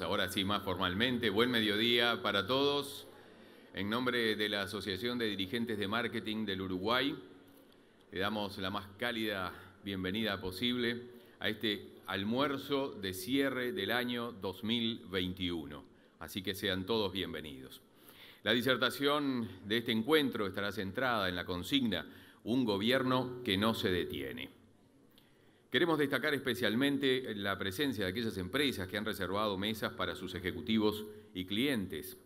Ahora sí más formalmente. Buen mediodía para todos. En nombre de la Asociación de Dirigentes de Marketing del Uruguay, le damos la más cálida bienvenida posible a este almuerzo de cierre del año 2021. Así que sean todos bienvenidos. La disertación de este encuentro estará centrada en la consigna Un gobierno que no se detiene. Queremos destacar especialmente la presencia de aquellas empresas que han reservado mesas para sus ejecutivos y clientes.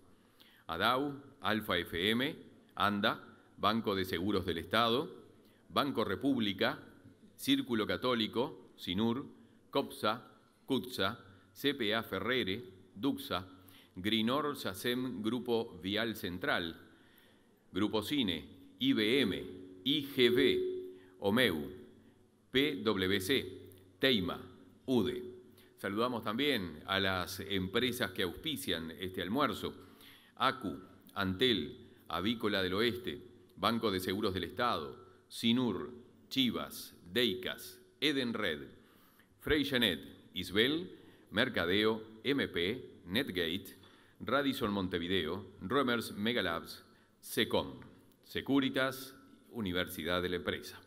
ADAU, Alfa FM, ANDA, Banco de Seguros del Estado, Banco República, Círculo Católico, SINUR, COPSA, CUTSA, CPA Ferrere, DUXA, Grinor SACEM Grupo Vial Central, Grupo Cine, IBM, IGB, OMEU, PwC, Teima, UDE. Saludamos también a las empresas que auspician este almuerzo, ACU, Antel, Avícola del Oeste, Banco de Seguros del Estado, Sinur, Chivas, Deicas, Edenred, Freyjanet, Isbel, Mercadeo, MP, Netgate, Radisson Montevideo, Romers Megalabs, Secom, Securitas, Universidad de la Empresa.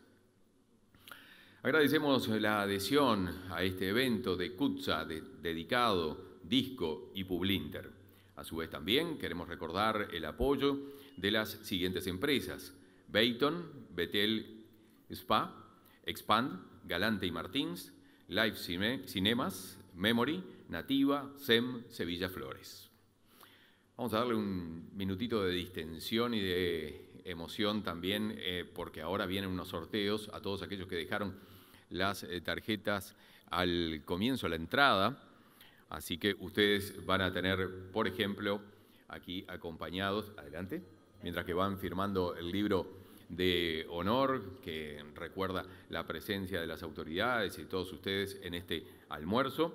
Agradecemos la adhesión a este evento de CUTSA dedicado Disco y Publinter. A su vez también queremos recordar el apoyo de las siguientes empresas. Bayton, Betel Spa, Expand, Galante y Martins, Live Cinemas, Memory, Nativa, SEM, Sevilla Flores. Vamos a darle un minutito de distensión y de emoción también, eh, porque ahora vienen unos sorteos a todos aquellos que dejaron las eh, tarjetas al comienzo, a la entrada. Así que ustedes van a tener, por ejemplo, aquí acompañados, adelante, mientras que van firmando el libro de honor que recuerda la presencia de las autoridades y todos ustedes en este almuerzo.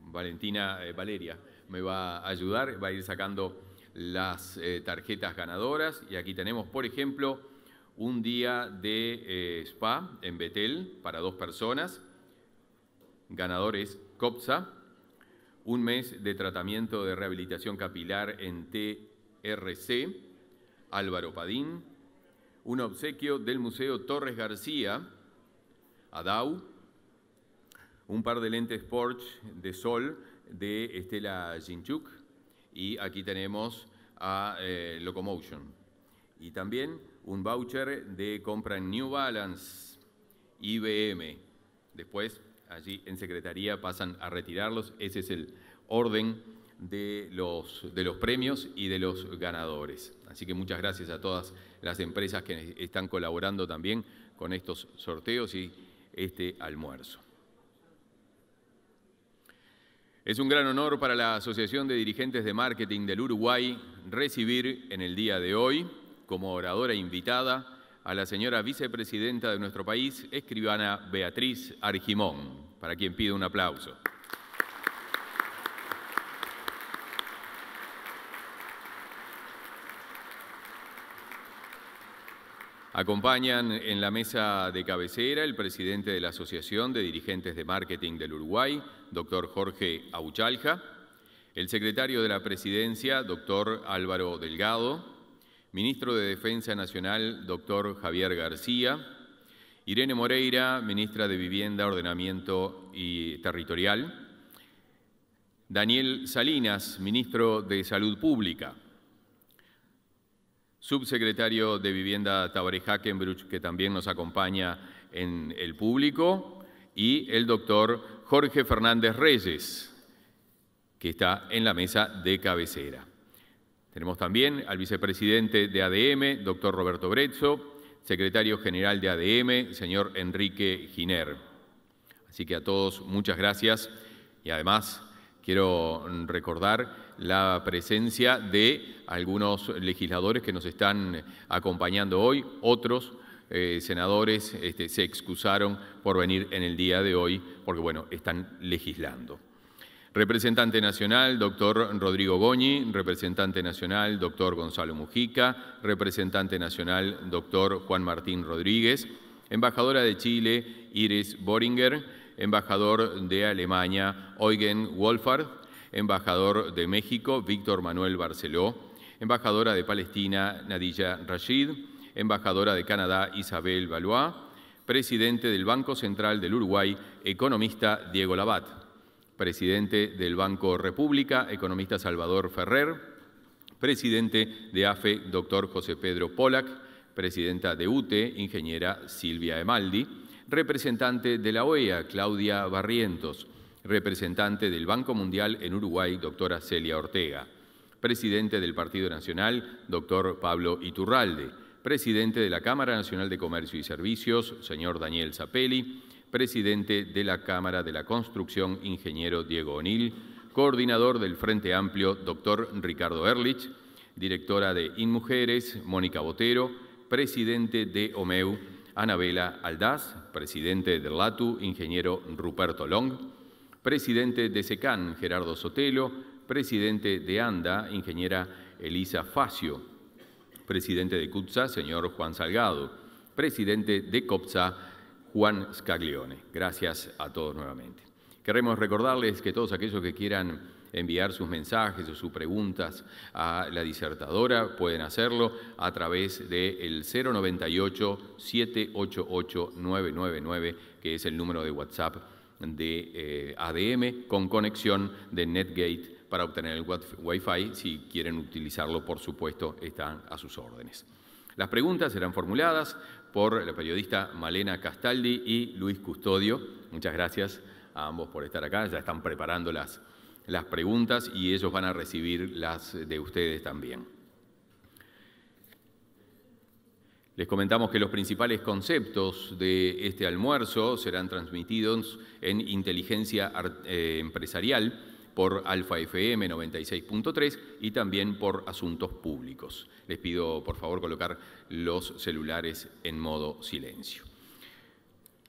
Valentina eh, Valeria me va a ayudar, va a ir sacando las eh, tarjetas ganadoras y aquí tenemos, por ejemplo, un día de eh, spa en Betel para dos personas, ganadores COPSA, un mes de tratamiento de rehabilitación capilar en TRC, Álvaro Padín, un obsequio del Museo Torres García, ADAU, un par de lentes Porsche de sol de Estela Jinchuk y aquí tenemos a eh, Locomotion. Y también un voucher de compra en New Balance, IBM. Después, allí en Secretaría pasan a retirarlos. Ese es el orden de los, de los premios y de los ganadores. Así que muchas gracias a todas las empresas que están colaborando también con estos sorteos y este almuerzo. Es un gran honor para la Asociación de Dirigentes de Marketing del Uruguay recibir en el día de hoy como oradora invitada a la señora vicepresidenta de nuestro país, escribana Beatriz Argimón, para quien pido un aplauso. Acompañan en la mesa de cabecera el presidente de la Asociación de Dirigentes de Marketing del Uruguay, doctor Jorge Auchalja, el secretario de la Presidencia, doctor Álvaro Delgado, Ministro de Defensa Nacional, doctor Javier García. Irene Moreira, ministra de Vivienda, Ordenamiento y Territorial. Daniel Salinas, ministro de Salud Pública. Subsecretario de Vivienda Tabaré Hackenbruch, que también nos acompaña en el público. Y el doctor Jorge Fernández Reyes, que está en la mesa de cabecera. Tenemos también al vicepresidente de ADM, doctor Roberto Brezzo, secretario general de ADM, señor Enrique Giner. Así que a todos muchas gracias y además quiero recordar la presencia de algunos legisladores que nos están acompañando hoy, otros eh, senadores este, se excusaron por venir en el día de hoy porque, bueno, están legislando. Representante nacional, doctor Rodrigo Goñi. Representante nacional, doctor Gonzalo Mujica. Representante nacional, doctor Juan Martín Rodríguez. Embajadora de Chile, Iris Boringer. embajador de Alemania Eugen Wolfard, embajador de México Víctor Manuel Barceló, embajadora de Palestina Nadilla Rashid, embajadora de Canadá Isabel Valois, presidente del Banco Central del Uruguay, economista Diego Labat, presidente del Banco República, economista Salvador Ferrer, presidente de AFE, doctor José Pedro Polak, presidenta de UTE, ingeniera Silvia Emaldi, representante de la OEA, Claudia Barrientos, representante del Banco Mundial en Uruguay, doctora Celia Ortega, presidente del Partido Nacional, doctor Pablo Iturralde, presidente de la Cámara Nacional de Comercio y Servicios, señor Daniel Zapelli, presidente de la Cámara de la Construcción, ingeniero Diego O'Neill, coordinador del Frente Amplio, doctor Ricardo Erlich, directora de InMujeres, Mónica Botero, presidente de OMEU, Anabela Aldaz, presidente de LATU, ingeniero Ruperto Long, presidente de SECAN, Gerardo Sotelo, presidente de ANDA, ingeniera Elisa Facio, presidente de CUTSA, señor Juan Salgado, presidente de COPSA, Juan Scaglione. Gracias a todos nuevamente. Queremos recordarles que todos aquellos que quieran enviar sus mensajes o sus preguntas a la disertadora pueden hacerlo a través del 098-788-999, que es el número de WhatsApp de eh, ADM con conexión de Netgate para obtener el Wi-Fi. Si quieren utilizarlo, por supuesto, están a sus órdenes. Las preguntas serán formuladas por la periodista Malena Castaldi y Luis Custodio. Muchas gracias a ambos por estar acá. Ya están preparando las, las preguntas y ellos van a recibir las de ustedes también. Les comentamos que los principales conceptos de este almuerzo serán transmitidos en Inteligencia eh, Empresarial por Alfa FM 96.3 y también por Asuntos Públicos. Les pido por favor colocar los celulares en modo silencio.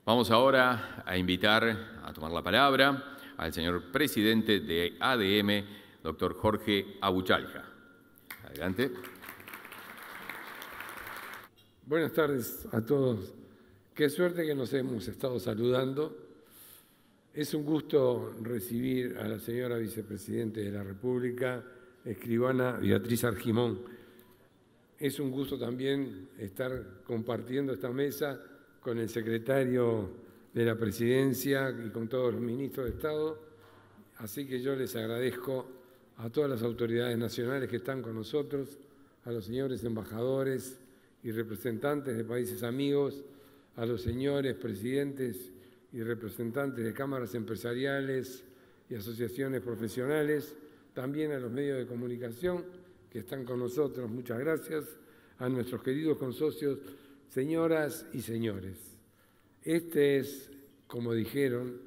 Vamos ahora a invitar a tomar la palabra al señor presidente de ADM, doctor Jorge Abuchalja. Adelante. Buenas tardes a todos. Qué suerte que nos hemos estado saludando. Es un gusto recibir a la señora vicepresidente de la República, escribana Beatriz Argimón. Es un gusto también estar compartiendo esta mesa con el secretario de la Presidencia y con todos los ministros de Estado. Así que yo les agradezco a todas las autoridades nacionales que están con nosotros, a los señores embajadores, y representantes de países amigos, a los señores presidentes y representantes de cámaras empresariales y asociaciones profesionales, también a los medios de comunicación que están con nosotros, muchas gracias, a nuestros queridos consocios, señoras y señores. Este es, como dijeron,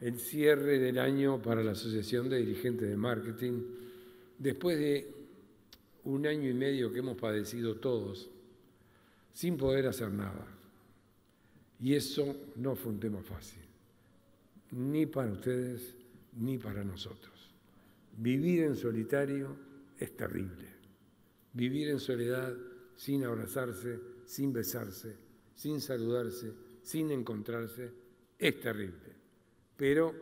el cierre del año para la Asociación de Dirigentes de Marketing, después de un año y medio que hemos padecido todos sin poder hacer nada. Y eso no fue un tema fácil, ni para ustedes ni para nosotros. Vivir en solitario es terrible. Vivir en soledad sin abrazarse, sin besarse, sin saludarse, sin encontrarse, es terrible. Pero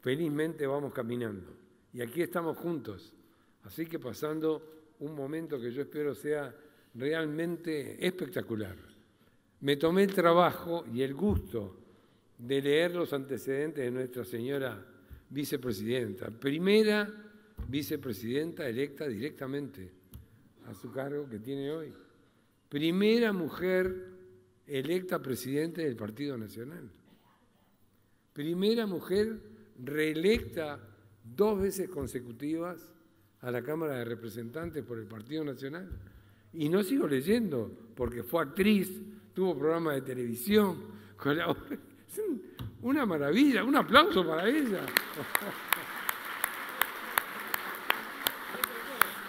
felizmente vamos caminando. Y aquí estamos juntos. Así que pasando un momento que yo espero sea realmente espectacular. Me tomé el trabajo y el gusto de leer los antecedentes de nuestra señora vicepresidenta, primera vicepresidenta electa directamente a su cargo que tiene hoy, primera mujer electa presidente del Partido Nacional, primera mujer reelecta dos veces consecutivas a la Cámara de Representantes por el Partido Nacional. Y no sigo leyendo, porque fue actriz, tuvo programas de televisión, una maravilla, un aplauso para ella.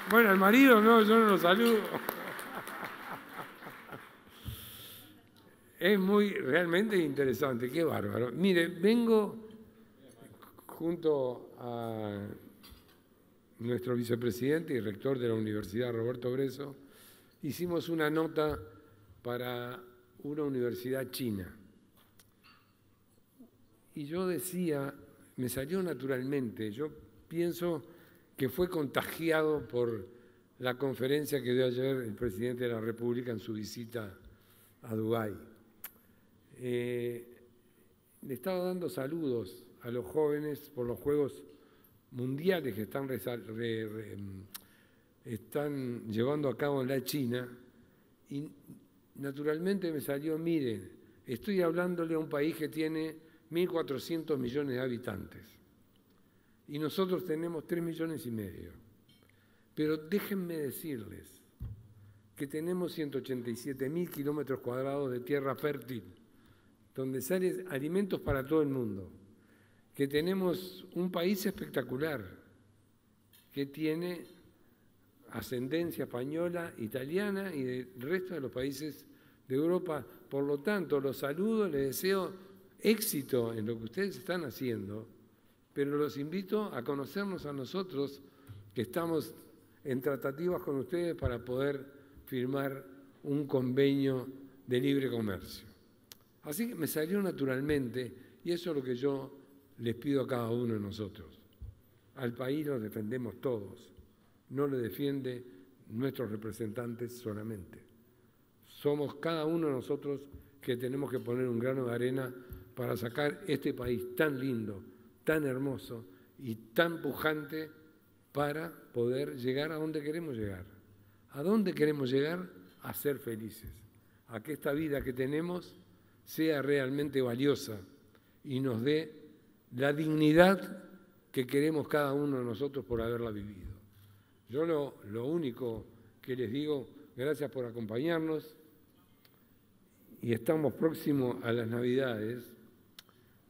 Bueno, el marido no, yo no lo saludo. Es muy realmente interesante, qué bárbaro. Mire, vengo junto a nuestro vicepresidente y rector de la Universidad, Roberto Breso, hicimos una nota para una universidad china. y yo decía, me salió naturalmente, yo pienso que fue contagiado por la conferencia que dio ayer el presidente de la República en su visita a Dubái. Eh, le estaba dando saludos a los jóvenes por los Juegos Mundiales que están, están llevando a cabo en la China y naturalmente me salió, miren, estoy hablándole a un país que tiene 1.400 millones de habitantes y nosotros tenemos 3 millones y medio. Pero déjenme decirles que tenemos 187 mil kilómetros cuadrados de tierra fértil, donde salen alimentos para todo el mundo, que tenemos un país espectacular, que tiene ascendencia española, italiana y del resto de los países de Europa. Por lo tanto, los saludo, les deseo éxito en lo que ustedes están haciendo, pero los invito a conocernos a nosotros que estamos en tratativas con ustedes para poder firmar un convenio de libre comercio. Así que me salió naturalmente y eso es lo que yo les pido a cada uno de nosotros. Al país lo defendemos todos, no lo defiende nuestros representantes solamente. Somos cada uno de nosotros que tenemos que poner un grano de arena para sacar este país tan lindo, tan hermoso y tan pujante para poder llegar a donde queremos llegar. ¿A dónde queremos llegar? A ser felices, a que esta vida que tenemos sea realmente valiosa y nos dé la dignidad que queremos cada uno de nosotros por haberla vivido. Yo lo, lo único que les digo, gracias por acompañarnos y estamos próximos a las Navidades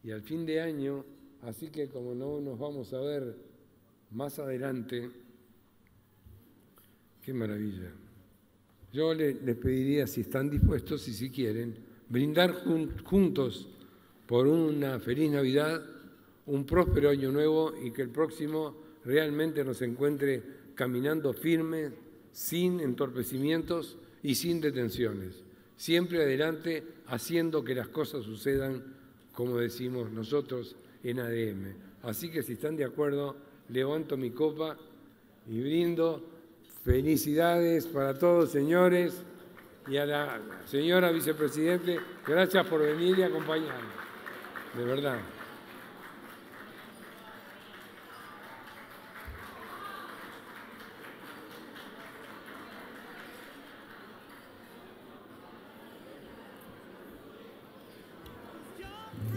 y al fin de año, así que como no nos vamos a ver más adelante, qué maravilla. Yo les, pediría, si están dispuestos y si quieren, brindar juntos por una feliz Navidad, un próspero año nuevo y que el próximo realmente nos encuentre caminando firme, sin entorpecimientos y sin detenciones. Siempre adelante haciendo que las cosas sucedan como decimos nosotros en ADM. Así que si están de acuerdo, levanto mi copa y brindo felicidades para todos, señores, y a la señora vicepresidente, gracias por venir y acompañarnos, de verdad.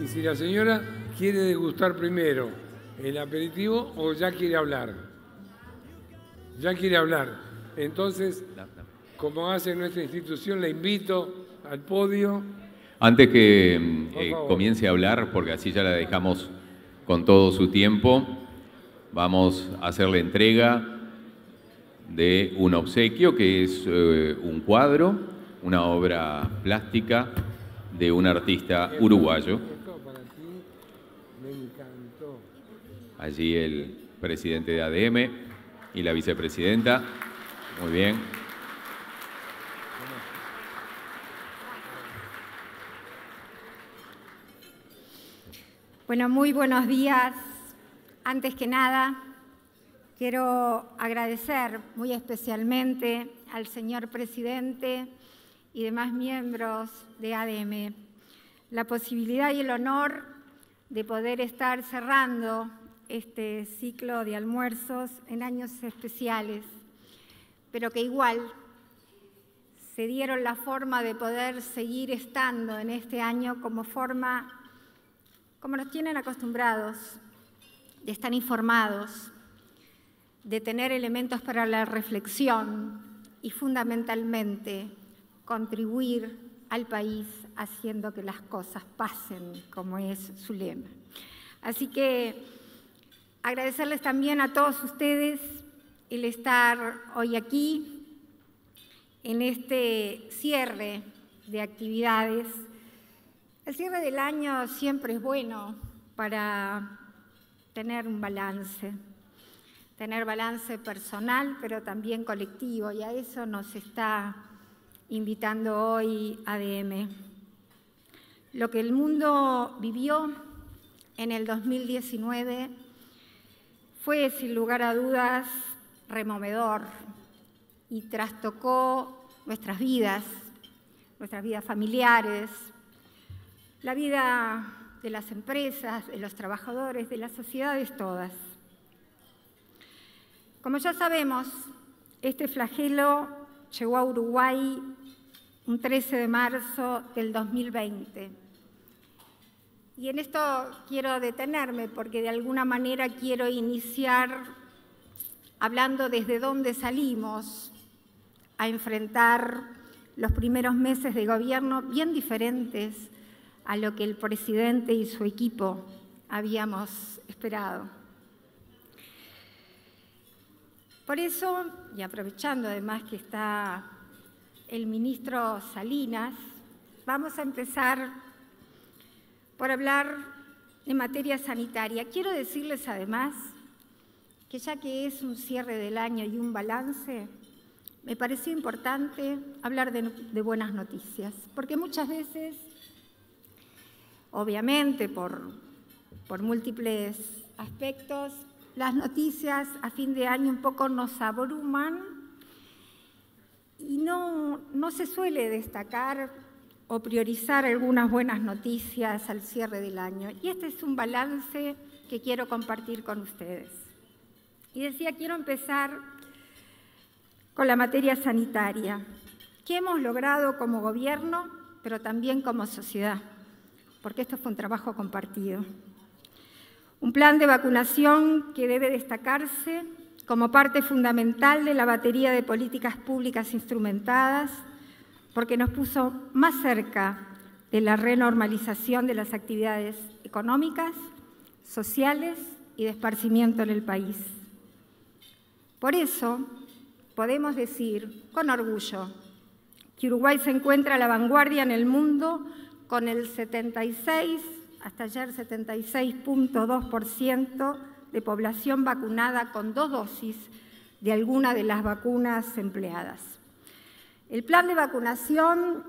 Y si la señora quiere degustar primero el aperitivo o ya quiere hablar. Ya quiere hablar. Entonces, como hace nuestra institución, la invito al podio. Antes que eh, comience a hablar, porque así ya la dejamos con todo su tiempo, vamos a hacer la entrega de un obsequio que es eh, un cuadro, una obra plástica de un artista uruguayo. Allí el presidente de ADM y la vicepresidenta. Muy bien. Bueno, muy buenos días. Antes que nada, quiero agradecer muy especialmente al señor presidente y demás miembros de ADM la posibilidad y el honor de poder estar cerrando este ciclo de almuerzos en años especiales, pero que igual se dieron la forma de poder seguir estando en este año como forma, como nos tienen acostumbrados, de estar informados, de tener elementos para la reflexión y fundamentalmente contribuir al país haciendo que las cosas pasen, como es su lema. Así que Agradecerles también a todos ustedes el estar hoy aquí en este cierre de actividades. El cierre del año siempre es bueno para tener un balance, tener balance personal, pero también colectivo, y a eso nos está invitando hoy ADM. Lo que el mundo vivió en el 2019 fue, sin lugar a dudas, removedor y trastocó nuestras vidas, nuestras vidas familiares, la vida de las empresas, de los trabajadores, de las sociedades todas. Como ya sabemos, este flagelo llegó a Uruguay un 13 de marzo del 2020. Y en esto quiero detenerme porque de alguna manera quiero iniciar hablando desde dónde salimos a enfrentar los primeros meses de gobierno bien diferentes a lo que el presidente y su equipo habíamos esperado. Por eso, y aprovechando además que está el ministro Salinas, vamos a empezar por hablar de materia sanitaria. Quiero decirles además que ya que es un cierre del año y un balance, me pareció importante hablar de, buenas noticias, porque muchas veces, obviamente por, por múltiples aspectos, las noticias a fin de año un poco nos abruman y no, no se suele destacar o priorizar algunas buenas noticias al cierre del año. Y este es un balance que quiero compartir con ustedes. Y decía, quiero empezar con la materia sanitaria. ¿Qué hemos logrado como gobierno, pero también como sociedad? Porque esto fue un trabajo compartido. Un plan de vacunación que debe destacarse como parte fundamental de la batería de políticas públicas instrumentadas, porque nos puso más cerca de la renormalización de las actividades económicas, sociales y de esparcimiento en el país. Por eso podemos decir con orgullo que Uruguay se encuentra a la vanguardia en el mundo con el 76 hasta ayer 76.2% de población vacunada con dos dosis de alguna de las vacunas empleadas. El plan de vacunación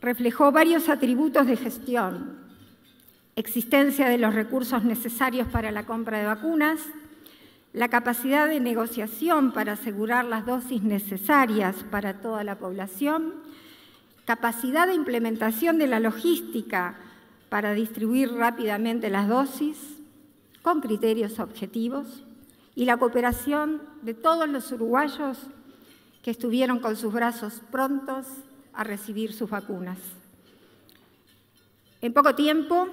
reflejó varios atributos de gestión, existencia de los recursos necesarios para la compra de vacunas, la capacidad de negociación para asegurar las dosis necesarias para toda la población, capacidad de implementación de la logística para distribuir rápidamente las dosis con criterios objetivos y la cooperación de todos los uruguayos que estuvieron con sus brazos prontos a recibir sus vacunas. En poco tiempo,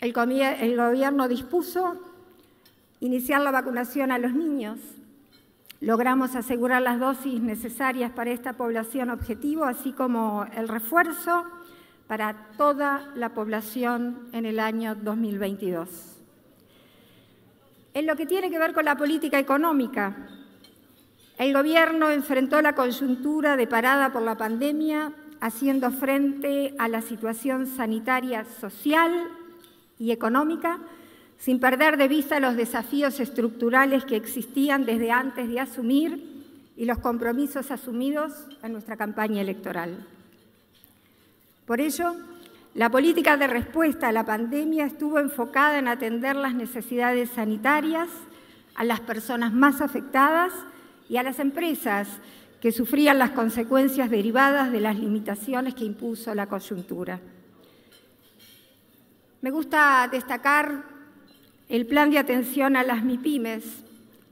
el, gobierno dispuso iniciar la vacunación a los niños. Logramos asegurar las dosis necesarias para esta población objetivo, así como el refuerzo para toda la población en el año 2022. En lo que tiene que ver con la política económica, el Gobierno enfrentó la coyuntura deparada por la pandemia haciendo frente a la situación sanitaria, social y económica, sin perder de vista los desafíos estructurales que existían desde antes de asumir y los compromisos asumidos en nuestra campaña electoral. Por ello, la política de respuesta a la pandemia estuvo enfocada en atender las necesidades sanitarias a las personas más afectadas y a las empresas que sufrían las consecuencias derivadas de las limitaciones que impuso la coyuntura. Me gusta destacar el plan de atención a las MIPIMES.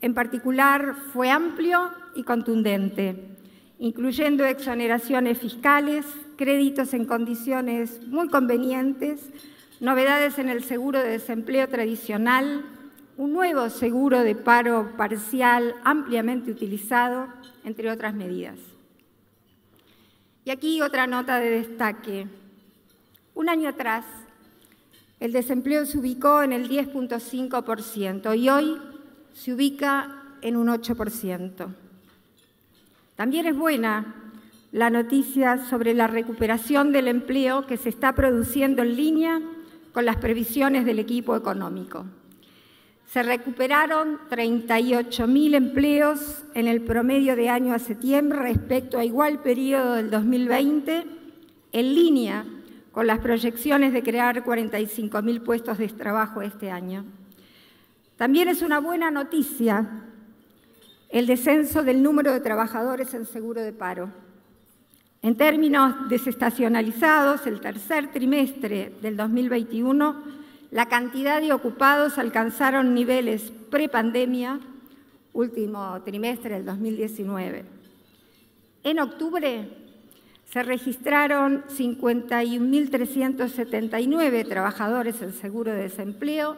En particular, fue amplio y contundente incluyendo exoneraciones fiscales, créditos en condiciones muy convenientes, novedades en el seguro de desempleo tradicional, un nuevo seguro de paro parcial ampliamente utilizado, entre otras medidas. Y aquí otra nota de destaque. Un año atrás, el desempleo se ubicó en el 10.5% y hoy se ubica en un 8%. También es buena la noticia sobre la recuperación del empleo que se está produciendo en línea con las previsiones del equipo económico. Se recuperaron 38.000 empleos en el promedio de año a septiembre respecto a igual periodo del 2020, en línea con las proyecciones de crear 45.000 puestos de trabajo este año. También es una buena noticia el descenso del número de trabajadores en seguro de paro. En términos desestacionalizados, el tercer trimestre del 2021, la cantidad de ocupados alcanzaron niveles prepandemia, último trimestre del 2019. En octubre se registraron 51.379 trabajadores en seguro de desempleo,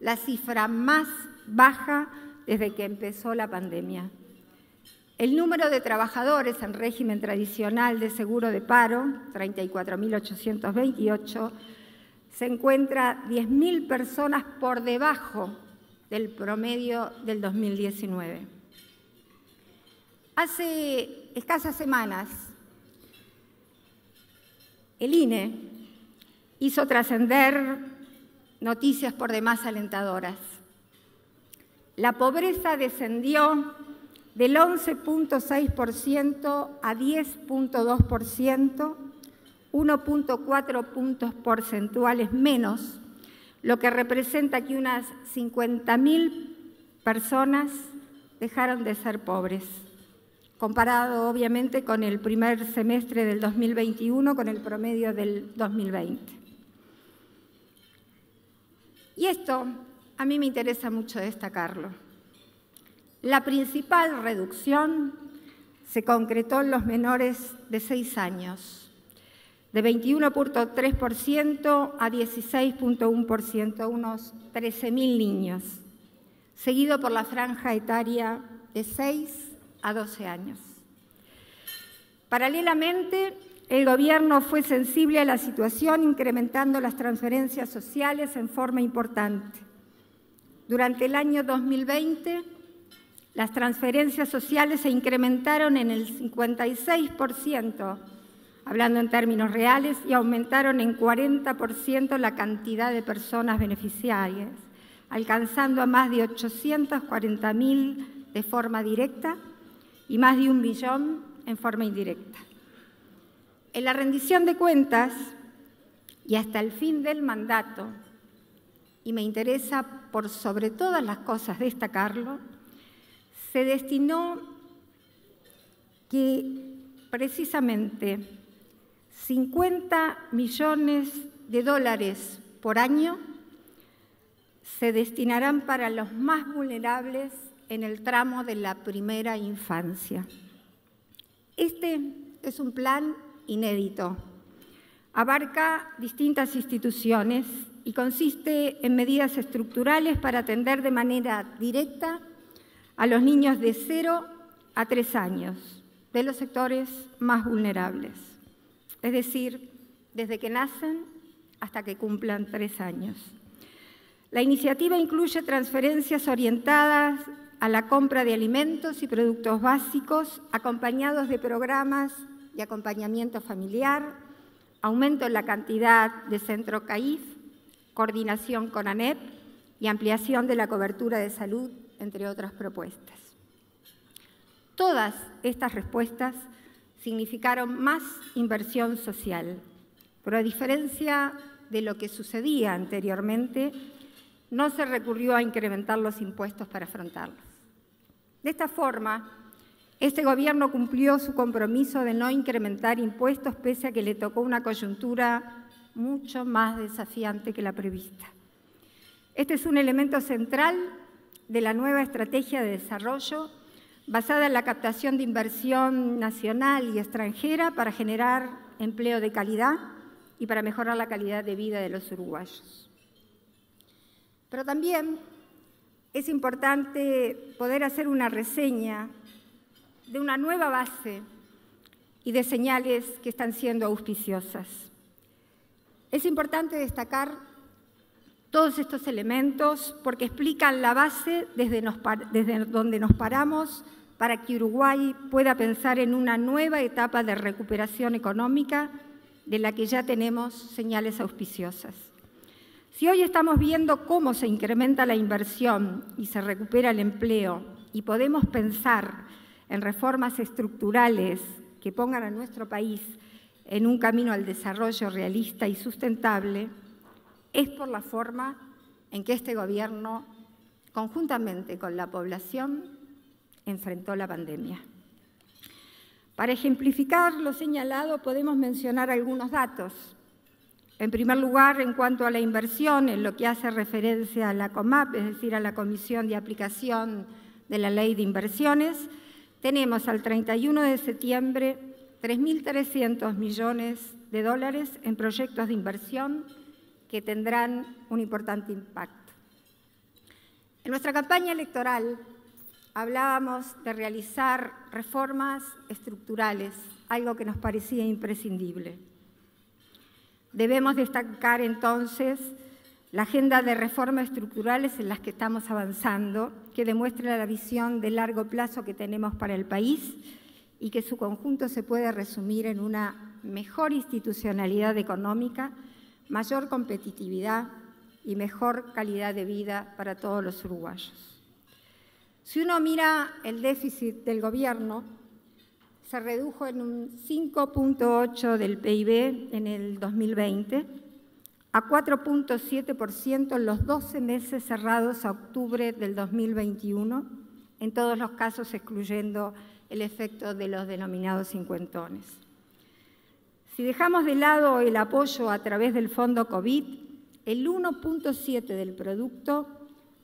la cifra más baja desde que empezó la pandemia. El número de trabajadores en régimen tradicional de seguro de paro, 34.828, se encuentra 10.000 personas por debajo del promedio del 2019. Hace escasas semanas, el INE hizo trascender noticias por demás alentadoras. La pobreza descendió del 11.6% a 10.2%, 1.4 puntos porcentuales menos, lo que representa que unas 50.000 personas dejaron de ser pobres comparado obviamente con el primer semestre del 2021, con el promedio del 2020. Y esto a mí me interesa mucho destacarlo. La principal reducción se concretó en los menores de 6 años, de 21.3% a 16.1%, unos 13.000 niños, seguido por la franja etaria de 6 a 12 años. Paralelamente, el Gobierno fue sensible a la situación, incrementando las transferencias sociales en forma importante. Durante el año 2020, las transferencias sociales se incrementaron en el 56%, hablando en términos reales, y aumentaron en 40% la cantidad de personas beneficiarias, alcanzando a más de 840.000 de forma directa y más de un millón en forma indirecta. En la rendición de cuentas y hasta el fin del mandato, y me interesa por sobre todas las cosas destacarlo, se destinó que precisamente 50 millones de dólares por año se destinarán para los más vulnerables en el tramo de la primera infancia. Este es un plan inédito. Abarca distintas instituciones y consiste en medidas estructurales para atender de manera directa a los niños de 0 a 3 años, de los sectores más vulnerables, es decir, desde que nacen hasta que cumplan 3 años. La iniciativa incluye transferencias orientadas a la compra de alimentos y productos básicos acompañados de programas de acompañamiento familiar, aumento en la cantidad de centro CAIF, coordinación con ANEP y ampliación de la cobertura de salud, entre otras propuestas. Todas estas respuestas significaron más inversión social, pero a diferencia de lo que sucedía anteriormente, no se recurrió a incrementar los impuestos para afrontarlos. De esta forma, este gobierno cumplió su compromiso de no incrementar impuestos pese a que le tocó una coyuntura mucho más desafiante que la prevista. Este es un elemento central de la nueva estrategia de desarrollo basada en la captación de inversión nacional y extranjera para generar empleo de calidad y para mejorar la calidad de vida de los uruguayos. Pero también es importante poder hacer una reseña de una nueva base y de señales que están siendo auspiciosas. Es importante destacar todos estos elementos porque explican la base desde, desde, donde nos paramos para que Uruguay pueda pensar en una nueva etapa de recuperación económica de la que ya tenemos señales auspiciosas. Si hoy estamos viendo cómo se incrementa la inversión y se recupera el empleo y podemos pensar en reformas estructurales que pongan a nuestro país en un camino al desarrollo realista y sustentable es por la forma en que este gobierno, conjuntamente con la población, enfrentó la pandemia. Para ejemplificar lo señalado podemos mencionar algunos datos. En primer lugar, en cuanto a la inversión, en lo que hace referencia a la COMAP, es decir, a la Comisión de Aplicación de la Ley de Inversiones, tenemos al 31 de septiembre 3.300 millones de dólares en proyectos de inversión que tendrán un importante impacto. En nuestra campaña electoral hablábamos de realizar reformas estructurales, algo que nos parecía imprescindible. Debemos destacar entonces la agenda de reformas estructurales en las que estamos avanzando, que demuestra la visión de largo plazo que tenemos para el país y que su conjunto se puede resumir en una mejor institucionalidad económica, mayor competitividad y mejor calidad de vida para todos los uruguayos. Si uno mira el déficit del gobierno, se redujo en un 5.8 del PIB en el 2020 a 4.7% en los 12 meses cerrados a octubre del 2021, en todos los casos excluyendo el efecto de los denominados cincuentones. Si dejamos de lado el apoyo a través del fondo COVID, el 1.7 del producto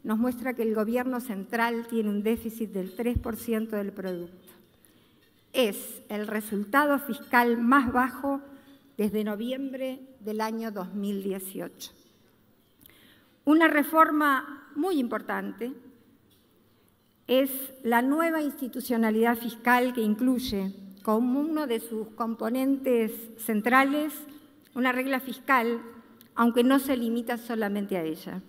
nos muestra que el gobierno central tiene un déficit del 3% del producto. Es el resultado fiscal más bajo desde noviembre del año 2018. Una reforma muy importante es la nueva institucionalidad fiscal que incluye como uno de sus componentes centrales una regla fiscal, aunque no se limita solamente a ella.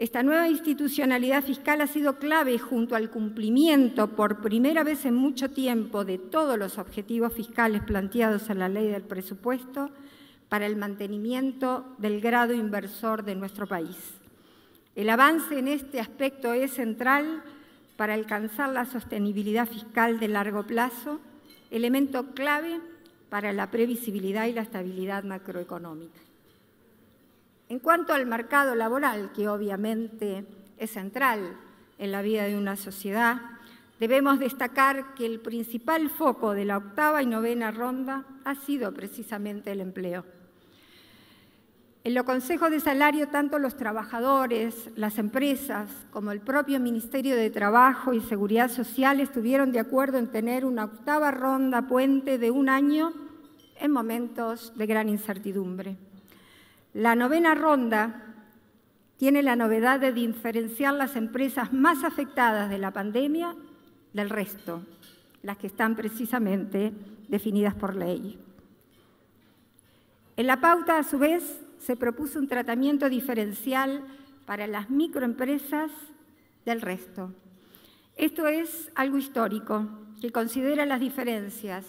Esta nueva institucionalidad fiscal ha sido clave junto al cumplimiento por primera vez en mucho tiempo de todos los objetivos fiscales planteados en la ley del presupuesto para el mantenimiento del grado inversor de nuestro país. El avance en este aspecto es central para alcanzar la sostenibilidad fiscal de largo plazo, elemento clave para la previsibilidad y la estabilidad macroeconómica. En cuanto al mercado laboral, que obviamente es central en la vida de una sociedad, debemos destacar que el principal foco de la octava y novena ronda ha sido precisamente el empleo. En los consejos de salario, tanto los trabajadores, las empresas, como el propio Ministerio de Trabajo y Seguridad Social estuvieron de acuerdo en tener una octava ronda puente de un año en momentos de gran incertidumbre. La novena ronda tiene la novedad de diferenciar las empresas más afectadas de la pandemia del resto, las que están precisamente definidas por ley. En la pauta, a su vez, se propuso un tratamiento diferencial para las microempresas del resto. Esto es algo histórico, que considera las diferencias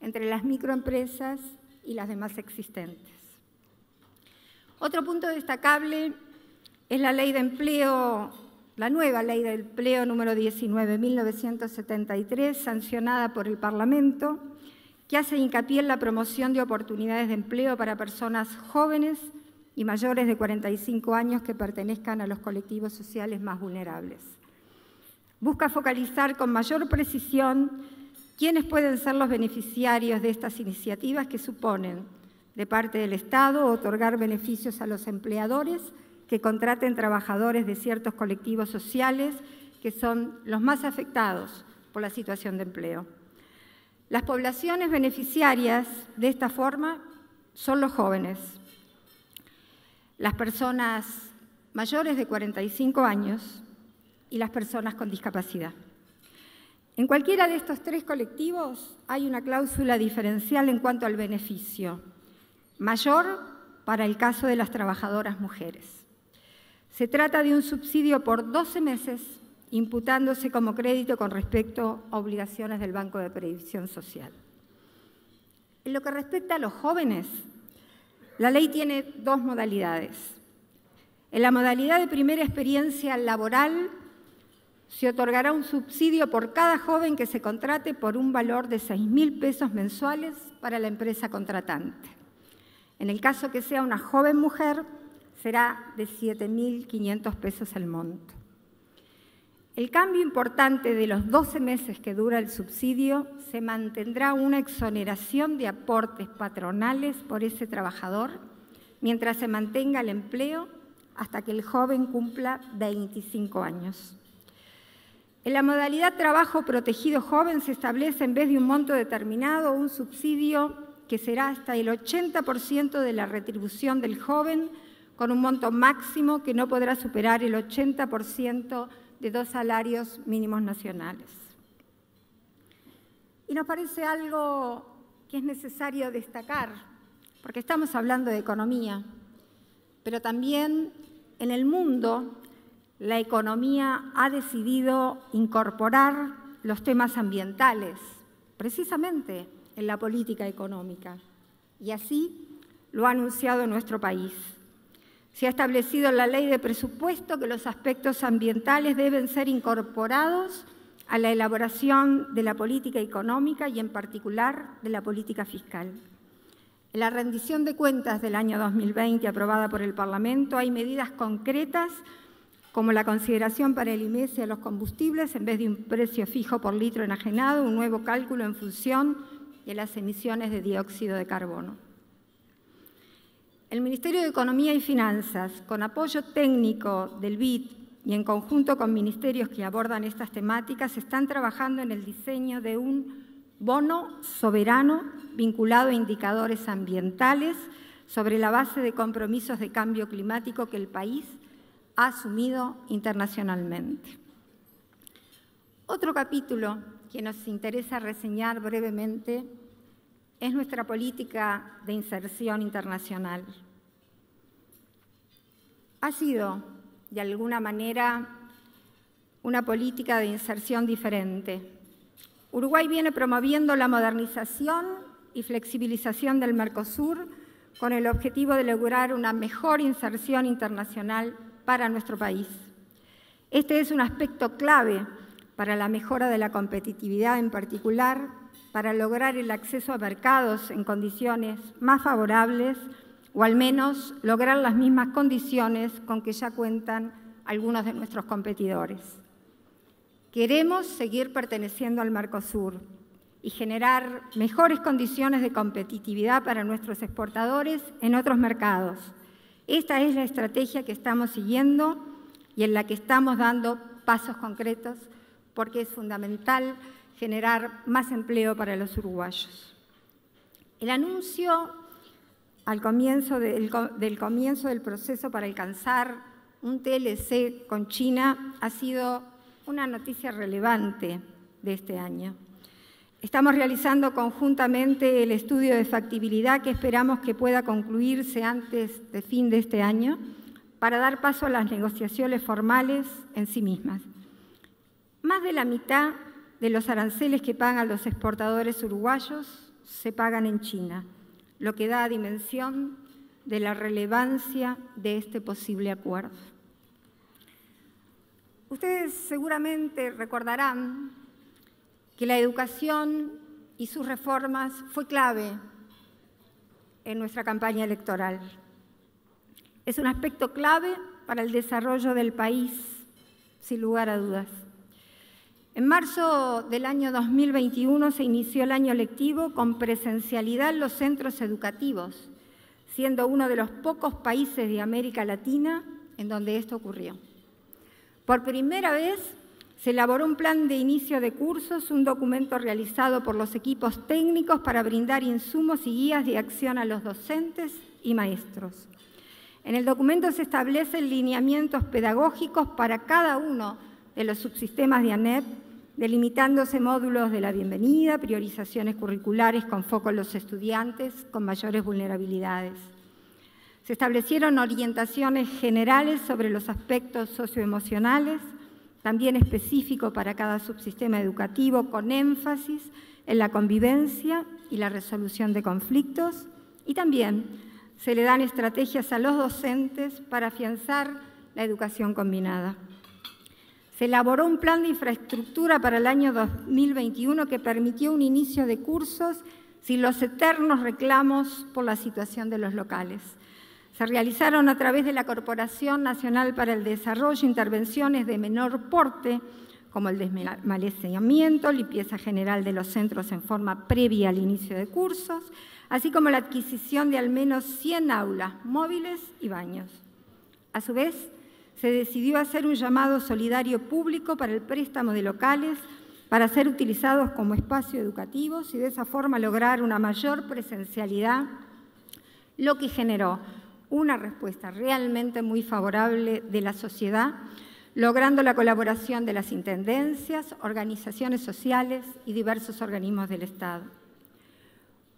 entre las microempresas y las demás existentes. Otro punto destacable es la ley de empleo, la nueva ley de empleo número 19.973, sancionada por el Parlamento, que hace hincapié en la promoción de oportunidades de empleo para personas jóvenes y mayores de 45 años que pertenezcan a los colectivos sociales más vulnerables. Busca focalizar con mayor precisión quiénes pueden ser los beneficiarios de estas iniciativas que suponen de parte del Estado otorgar beneficios a los empleadores que contraten trabajadores de ciertos colectivos sociales que son los más afectados por la situación de empleo. Las poblaciones beneficiarias de esta forma son los jóvenes, las personas mayores de 45 años y las personas con discapacidad. En cualquiera de estos tres colectivos hay una cláusula diferencial en cuanto al beneficio mayor para el caso de las trabajadoras mujeres. Se trata de un subsidio por 12 meses, imputándose como crédito con respecto a obligaciones del Banco de Previsión Social. En lo que respecta a los jóvenes, la ley tiene dos modalidades. En la modalidad de primera experiencia laboral se otorgará un subsidio por cada joven que se contrate por un valor de 6 mil pesos mensuales para la empresa contratante. En el caso que sea una joven mujer, será de 7.500 pesos el monto. El cambio importante de los 12 meses que dura el subsidio se mantendrá una exoneración de aportes patronales por ese trabajador mientras se mantenga el empleo hasta que el joven cumpla 25 años. En la modalidad trabajo protegido joven se establece en vez de un monto determinado un subsidio que será hasta el 80% de la retribución del joven con un monto máximo que no podrá superar el 80% de dos salarios mínimos nacionales. Y nos parece algo que es necesario destacar, porque estamos hablando de economía, pero también en el mundo la economía ha decidido incorporar los temas ambientales, precisamente en la política económica, y así lo ha anunciado nuestro país. Se ha establecido en la ley de presupuesto que los aspectos ambientales deben ser incorporados a la elaboración de la política económica y en particular de la política fiscal. En la rendición de cuentas del año 2020 aprobada por el Parlamento hay medidas concretas como la consideración para el IMES a los combustibles en vez de un precio fijo por litro enajenado, un nuevo cálculo en función de las emisiones de dióxido de carbono. El Ministerio de Economía y Finanzas, con apoyo técnico del BID y en conjunto con ministerios que abordan estas temáticas, están trabajando en el diseño de un bono soberano vinculado a indicadores ambientales sobre la base de compromisos de cambio climático que el país ha asumido internacionalmente. Otro capítulo que nos interesa reseñar brevemente es nuestra política de inserción internacional. Ha sido, de alguna manera, una política de inserción diferente. Uruguay viene promoviendo la modernización y flexibilización del Mercosur con el objetivo de lograr una mejor inserción internacional para nuestro país. Este es un aspecto clave para la mejora de la competitividad en particular para lograr el acceso a mercados en condiciones más favorables o al menos lograr las mismas condiciones con que ya cuentan algunos de nuestros competidores. Queremos seguir perteneciendo al Mercosur y generar mejores condiciones de competitividad para nuestros exportadores en otros mercados. Esta es la estrategia que estamos siguiendo y en la que estamos dando pasos concretos porque es fundamental generar más empleo para los uruguayos. El anuncio al comienzo del, comienzo del proceso para alcanzar un TLC con China ha sido una noticia relevante de este año. Estamos realizando conjuntamente el estudio de factibilidad que esperamos que pueda concluirse antes de fin de este año para dar paso a las negociaciones formales en sí mismas. Más de la mitad de los aranceles que pagan los exportadores uruguayos se pagan en China, lo que da dimensión de la relevancia de este posible acuerdo. Ustedes seguramente recordarán que la educación y sus reformas fue clave en nuestra campaña electoral. Es un aspecto clave para el desarrollo del país, sin lugar a dudas. En marzo del año 2021 se inició el año lectivo con presencialidad en los centros educativos, siendo uno de los pocos países de América Latina en donde esto ocurrió. Por primera vez se elaboró un plan de inicio de cursos, un documento realizado por los equipos técnicos para brindar insumos y guías de acción a los docentes y maestros. En el documento se establecen lineamientos pedagógicos para cada uno de los subsistemas de ANEP, delimitándose módulos de la bienvenida, priorizaciones curriculares con foco en los estudiantes con mayores vulnerabilidades. Se establecieron orientaciones generales sobre los aspectos socioemocionales, también específicos para cada subsistema educativo, con énfasis en la convivencia y la resolución de conflictos, y también se le dan estrategias a los docentes para afianzar la educación combinada. Se elaboró un plan de infraestructura para el año 2021 que permitió un inicio de cursos sin los eternos reclamos por la situación de los locales. Se realizaron a través de la Corporación Nacional para el Desarrollo intervenciones de menor porte, como el desmalezamiento, limpieza general de los centros en forma previa al inicio de cursos, así como la adquisición de al menos 100 aulas móviles y baños. A su vez, se decidió hacer un llamado solidario público para el préstamo de locales para ser utilizados como espacio educativos y de esa forma lograr una mayor presencialidad, lo que generó una respuesta realmente muy favorable de la sociedad, logrando la colaboración de las intendencias, organizaciones sociales y diversos organismos del Estado.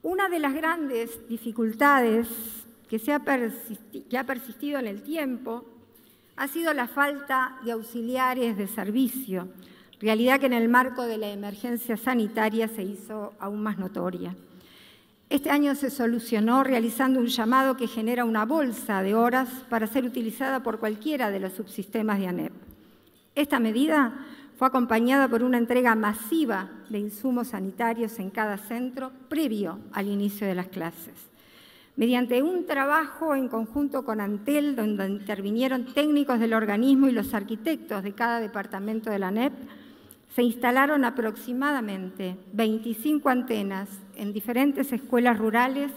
Una de las grandes dificultades que ha persistido en el tiempo ha sido la falta de auxiliares de servicio, realidad que en el marco de la emergencia sanitaria se hizo aún más notoria. Este año se solucionó realizando un llamado que genera una bolsa de horas para ser utilizada por cualquiera de los subsistemas de ANEP. Esta medida fue acompañada por una entrega masiva de insumos sanitarios en cada centro previo al inicio de las clases. Mediante un trabajo en conjunto con Antel, donde intervinieron técnicos del organismo y los arquitectos de cada departamento de la ANEP, se instalaron aproximadamente 25 antenas en diferentes escuelas rurales,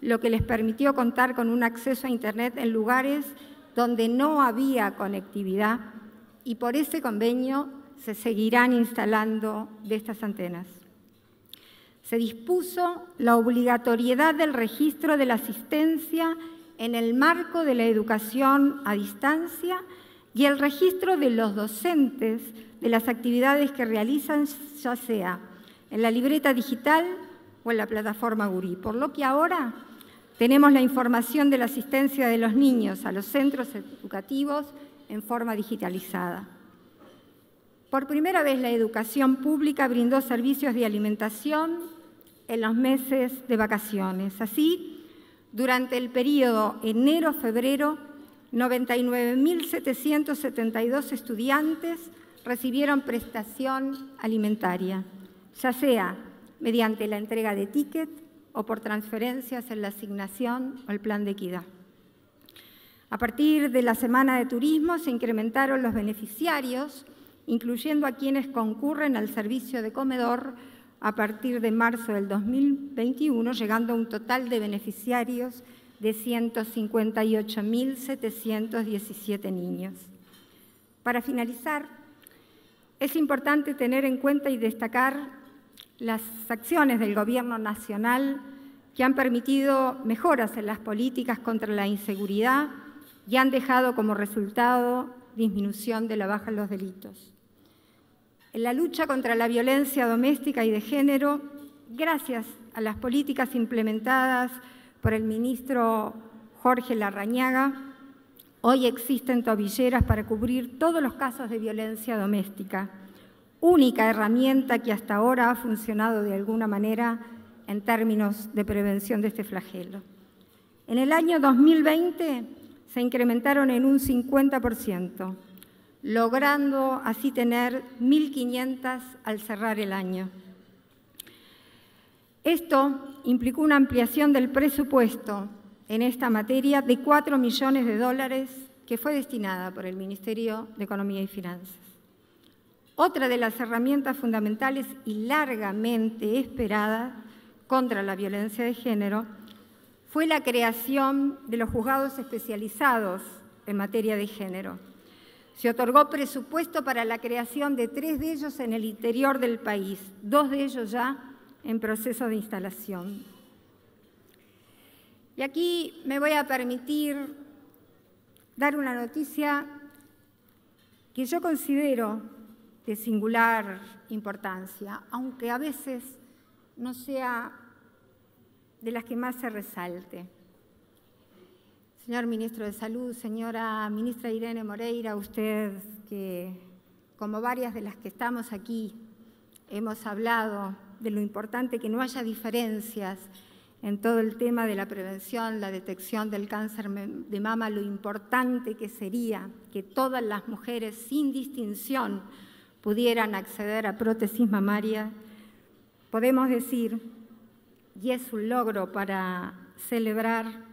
lo que les permitió contar con un acceso a Internet en lugares donde no había conectividad y por ese convenio se seguirán instalando de estas antenas. Se dispuso la obligatoriedad del registro de la asistencia en el marco de la educación a distancia y el registro de los docentes de las actividades que realizan, ya sea en la libreta digital o en la plataforma GURI, por lo que ahora tenemos la información de la asistencia de los niños a los centros educativos en forma digitalizada. Por primera vez la educación pública brindó servicios de alimentación en los meses de vacaciones. Así, durante el periodo enero-febrero, 99.772 estudiantes recibieron prestación alimentaria, ya sea mediante la entrega de ticket o por transferencias en la asignación o el plan de equidad. A partir de la Semana de Turismo se incrementaron los beneficiarios, incluyendo a quienes concurren al servicio de comedor a partir de marzo del 2021, llegando a un total de beneficiarios de 158.717 niños. Para finalizar, es importante tener en cuenta y destacar las acciones del Gobierno Nacional que han permitido mejoras en las políticas contra la inseguridad y han dejado como resultado disminución de la baja en los delitos. En la lucha contra la violencia doméstica y de género, gracias a las políticas implementadas por el ministro Jorge Larrañaga, Hoy existen tobilleras para cubrir todos los casos de violencia doméstica, única herramienta que hasta ahora ha funcionado de alguna manera en términos de prevención de este flagelo. En el año 2020 se incrementaron en un 50%, logrando así tener 1.500 al cerrar el año. Esto implicó una ampliación del presupuesto en esta materia de 4 millones de dólares que fue destinada por el Ministerio de Economía y Finanzas. Otra de las herramientas fundamentales y largamente esperada contra la violencia de género fue la creación de los juzgados especializados en materia de género. Se otorgó presupuesto para la creación de tres de ellos en el interior del país, dos de ellos ya en proceso de instalación. Y aquí me voy a permitir dar una noticia que yo considero de singular importancia, aunque a veces no sea de las que más se resalte. Señor Ministro de Salud, señora Ministra Irene Moreira, usted que, como varias de las que estamos aquí, hemos hablado de lo importante que no haya diferencias en todo el tema de la prevención, la detección del cáncer de mama, lo importante que sería que todas las mujeres sin distinción pudieran acceder a prótesis mamaria, podemos decir, y es un logro para celebrar,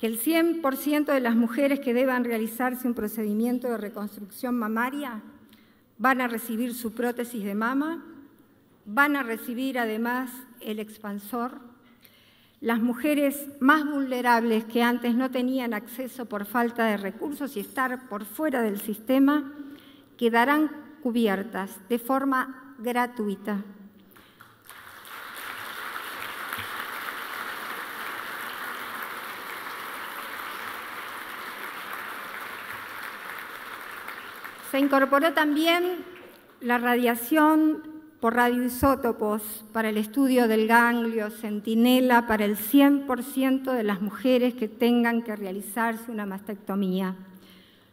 que el 100% de las mujeres que deban realizarse un procedimiento de reconstrucción mamaria van a recibir su prótesis de mama, van a recibir además el expansor las mujeres más vulnerables que antes no tenían acceso por falta de recursos y estar por fuera del sistema quedarán cubiertas de forma gratuita. Se incorporó también la radiación por radioisótopos para el estudio del ganglio centinela para el 100% de las mujeres que tengan que realizarse una mastectomía.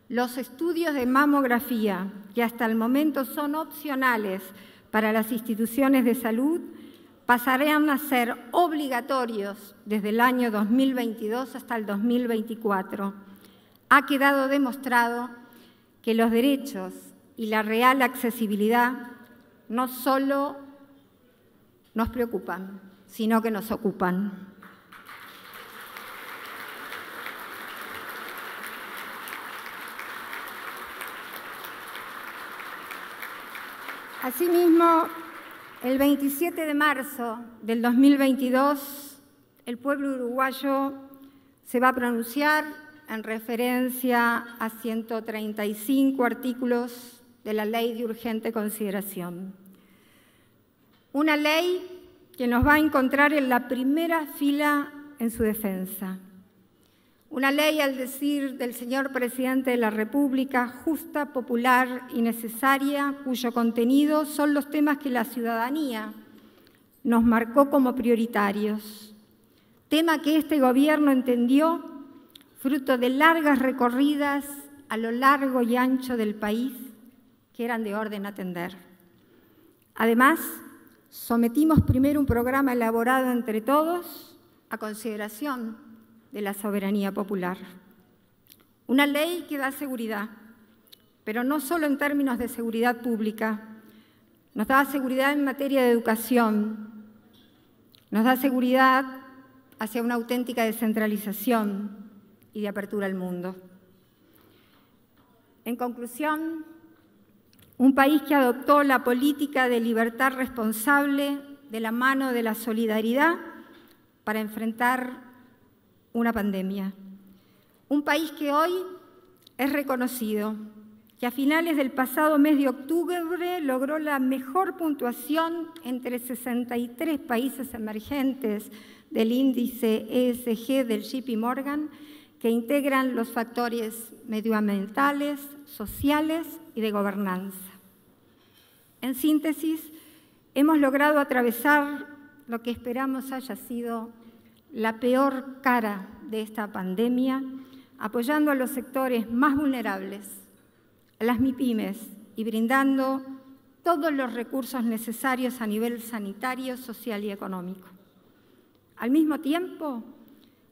Los estudios de mamografía, que hasta el momento son opcionales para las instituciones de salud, pasarán a ser obligatorios desde el año 2022 hasta el 2024. Ha quedado demostrado que los derechos y la real accesibilidad no solo nos preocupan, sino que nos ocupan. Asimismo, el 27 de marzo del 2022, el pueblo uruguayo se va a pronunciar en referencia a 135 artículos de la ley de urgente consideración. Una ley que nos va a encontrar en la primera fila en su defensa. Una ley, al decir del señor presidente de la República, justa, popular y necesaria, cuyo contenido son los temas que la ciudadanía nos marcó como prioritarios. Tema que este gobierno entendió fruto de largas recorridas a lo largo y ancho del país que eran de orden atender. Además, sometimos primero un programa elaborado entre todos a consideración de la soberanía popular. Una ley que da seguridad, pero no solo en términos de seguridad pública, nos da seguridad en materia de educación, nos da seguridad hacia una auténtica descentralización y de apertura al mundo. En conclusión, un país que adoptó la política de libertad responsable de la mano de la solidaridad para enfrentar una pandemia. Un país que hoy es reconocido, que a finales del pasado mes de octubre logró la mejor puntuación entre 63 países emergentes del índice ESG del JP Morgan, que integran los factores medioambientales, sociales y de gobernanza. En síntesis, hemos logrado atravesar lo que esperamos haya sido la peor cara de esta pandemia, apoyando a los sectores más vulnerables, a las MIPIMES y brindando todos los recursos necesarios a nivel sanitario, social y económico. Al mismo tiempo,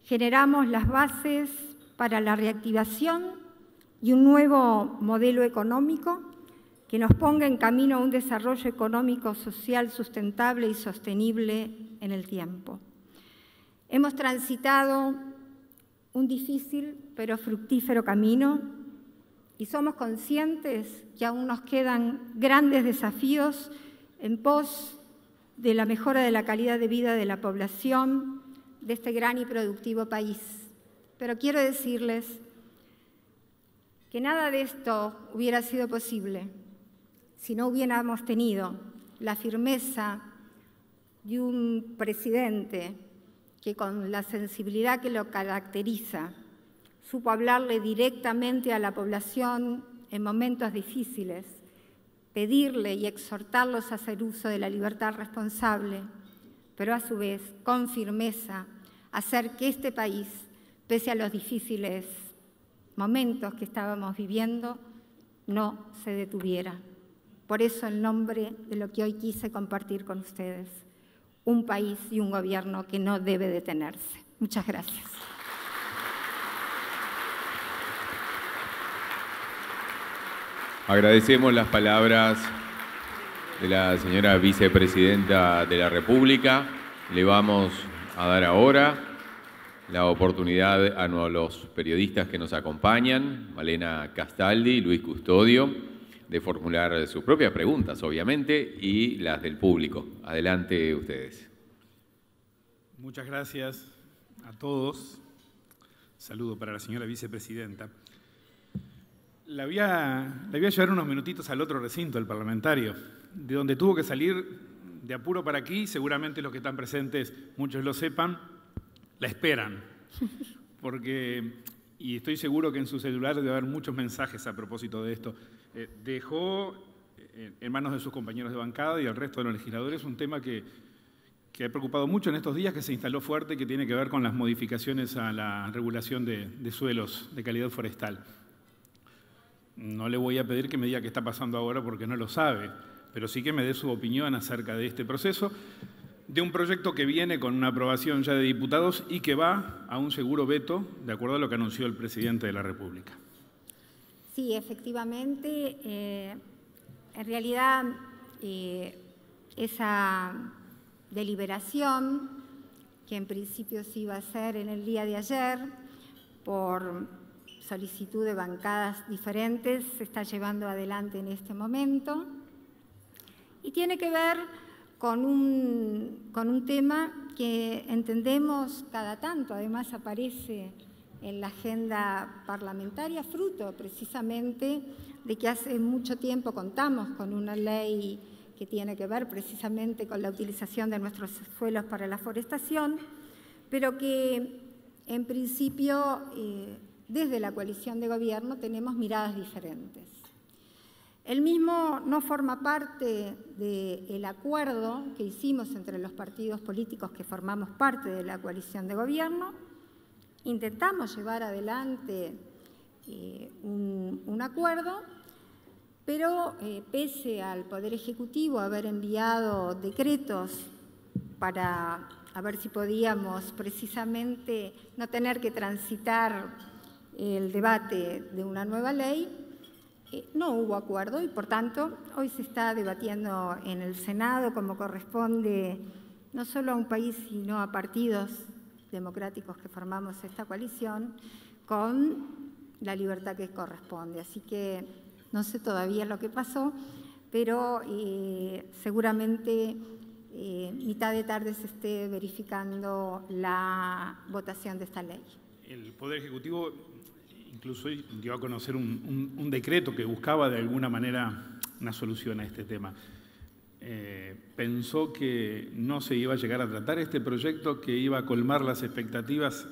generamos las bases para la reactivación y un nuevo modelo económico que nos ponga en camino a un desarrollo económico, social, sustentable y sostenible en el tiempo. Hemos transitado un difícil pero fructífero camino y somos conscientes que aún nos quedan grandes desafíos en pos de la mejora de la calidad de vida de la población de este gran y productivo país. Pero quiero decirles que nada de esto hubiera sido posible si no hubiéramos tenido la firmeza de un presidente que con la sensibilidad que lo caracteriza supo hablarle directamente a la población en momentos difíciles, pedirle y exhortarlos a hacer uso de la libertad responsable, pero a su vez con firmeza hacer que este país, pese a los difíciles momentos que estábamos viviendo, no se detuviera. Por eso el nombre de lo que hoy quise compartir con ustedes. un país y un gobierno que no debe detenerse. Muchas gracias. Agradecemos las palabras de la señora vicepresidenta de la República. Le vamos a dar ahora la oportunidad a los periodistas que nos acompañan, Malena Castaldi Luis Custodio, de formular sus propias preguntas, obviamente, y las del público. Adelante ustedes. Muchas gracias a todos. Saludo para la señora vicepresidenta. La voy, a, la voy a llevar unos minutitos al otro recinto, el parlamentario, de donde tuvo que salir de apuro para aquí, seguramente los que están presentes, muchos lo sepan, la esperan. Porque, y estoy seguro que en su celular debe haber muchos mensajes a propósito de esto, eh, dejó eh, en manos de sus compañeros de bancada y al resto de los legisladores un tema que, que ha preocupado mucho en estos días, que se instaló fuerte, que tiene que ver con las modificaciones a la regulación de, de suelos de calidad forestal. No le voy a pedir que me diga qué está pasando ahora porque no lo sabe, pero sí que me dé su opinión acerca de este proceso, de un proyecto que viene con una aprobación ya de diputados y que va a un seguro veto, de acuerdo a lo que anunció el presidente de la República. Sí, efectivamente. Eh, en realidad, eh, esa deliberación, que en principio se iba a hacer en el día de ayer, por solicitud de bancadas diferentes se está llevando adelante en este momento y tiene que ver con un, con un tema que entendemos cada tanto, además aparece en la agenda parlamentaria, fruto precisamente de que hace mucho tiempo contamos con una ley que tiene que ver precisamente con la utilización de nuestros suelos para la forestación, pero que en principio eh, desde la coalición de gobierno tenemos miradas diferentes. El mismo no forma parte del acuerdo que hicimos entre los partidos políticos que formamos parte de la coalición de gobierno. Intentamos llevar adelante eh, un, acuerdo, pero eh, pese al Poder Ejecutivo haber enviado decretos para a ver si podíamos precisamente no tener que transitar el debate de una nueva ley, no hubo acuerdo y por tanto hoy se está debatiendo en el Senado como corresponde no solo a un país sino a partidos democráticos que formamos esta coalición con la libertad que corresponde. Así que no sé todavía lo que pasó, pero eh, seguramente eh, mitad de tarde se esté verificando la votación de esta ley. El Poder Ejecutivo incluso dio a conocer un, decreto que buscaba de alguna manera una solución a este tema. Eh, pensó que no se iba a llegar a tratar este proyecto, que iba a colmar las expectativas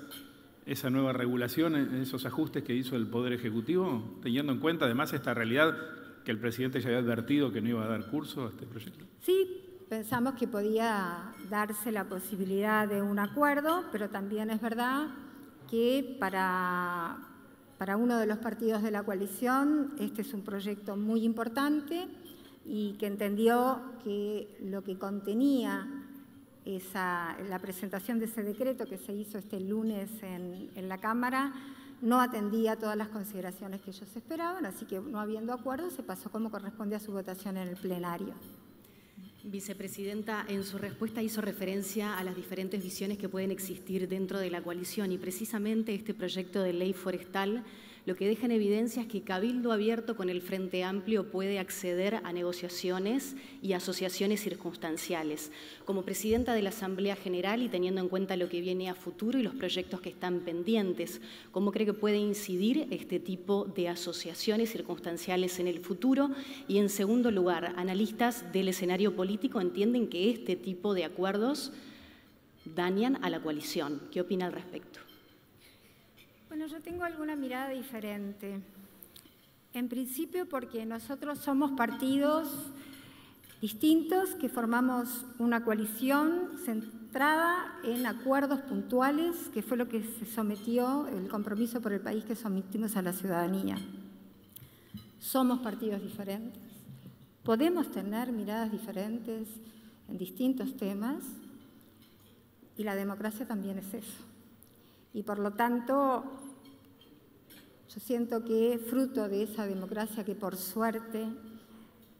esa nueva regulación, esos ajustes que hizo el Poder Ejecutivo, teniendo en cuenta además esta realidad que el presidente ya había advertido que no iba a dar curso a este proyecto? Sí, pensamos que podía darse la posibilidad de un acuerdo, pero también es verdad que para para uno de los partidos de la coalición, este es un proyecto muy importante y que entendió que lo que contenía la presentación de ese decreto que se hizo este lunes en, en la Cámara no atendía todas las consideraciones que ellos esperaban, así que no habiendo acuerdo se pasó como corresponde a su votación en el plenario. Vicepresidenta, en su respuesta hizo referencia a las diferentes visiones que pueden existir dentro de la coalición y precisamente este proyecto de ley forestal lo que deja en evidencia es que Cabildo Abierto con el Frente Amplio puede acceder a negociaciones y asociaciones circunstanciales. Como presidenta de la Asamblea General y teniendo en cuenta lo que viene a futuro y los proyectos que están pendientes, ¿cómo cree que puede incidir este tipo de asociaciones circunstanciales en el futuro? Y en segundo lugar, analistas del escenario político entienden que este tipo de acuerdos dañan a la coalición. ¿Qué opina al respecto? Yo tengo alguna mirada diferente. En principio porque nosotros somos partidos distintos que formamos una coalición centrada en acuerdos puntuales, que fue lo que se sometió, el compromiso por el país que sometimos a la ciudadanía. Somos partidos diferentes, podemos tener miradas diferentes en distintos temas, Y la democracia también es eso. Y por lo tanto, yo siento que fruto de esa democracia que por suerte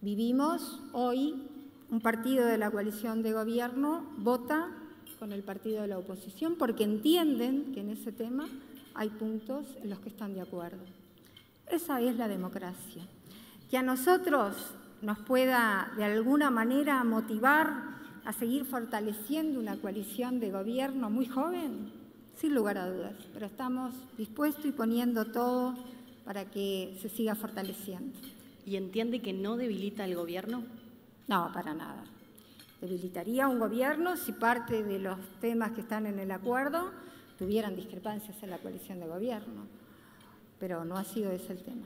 vivimos, hoy un partido de la coalición de gobierno vota con el partido de la oposición porque entienden que en ese tema hay puntos en los que están de acuerdo. Esa es la democracia. Que a nosotros nos pueda de alguna manera motivar a seguir fortaleciendo una coalición de gobierno muy joven, sin lugar a dudas, pero estamos dispuestos y poniendo todo para que se siga fortaleciendo. ¿Y entiende que no debilita el gobierno? No, para nada. Debilitaría un gobierno si parte de los temas que están en el acuerdo tuvieran discrepancias en la coalición de gobierno, pero no ha sido ese el tema.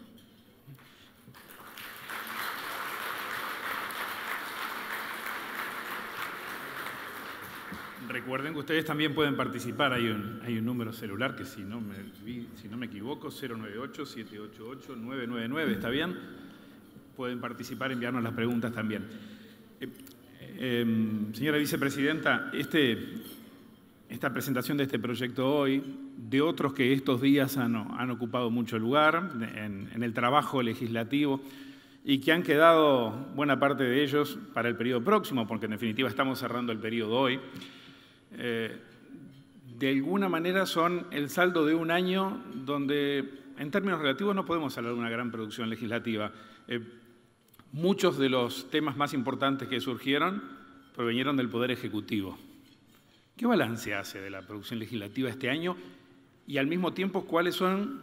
Recuerden que ustedes también pueden participar, hay un, número celular que si no, me, si no me equivoco, 098-788-999, ¿está bien? Pueden participar, enviarnos las preguntas también. Eh, em, señora vicepresidenta, este, esta presentación de este proyecto hoy, de otros que estos días han, han ocupado mucho lugar en, en el trabajo legislativo, y que han quedado buena parte de ellos para el periodo próximo, porque en definitiva estamos cerrando el periodo hoy. Eh, de alguna manera son el saldo de un año donde en términos relativos no podemos hablar de una gran producción legislativa. Eh, muchos de los temas más importantes que surgieron provinieron del Poder Ejecutivo. ¿Qué balance hace de la producción legislativa este año? Y al mismo tiempo, ¿cuáles son,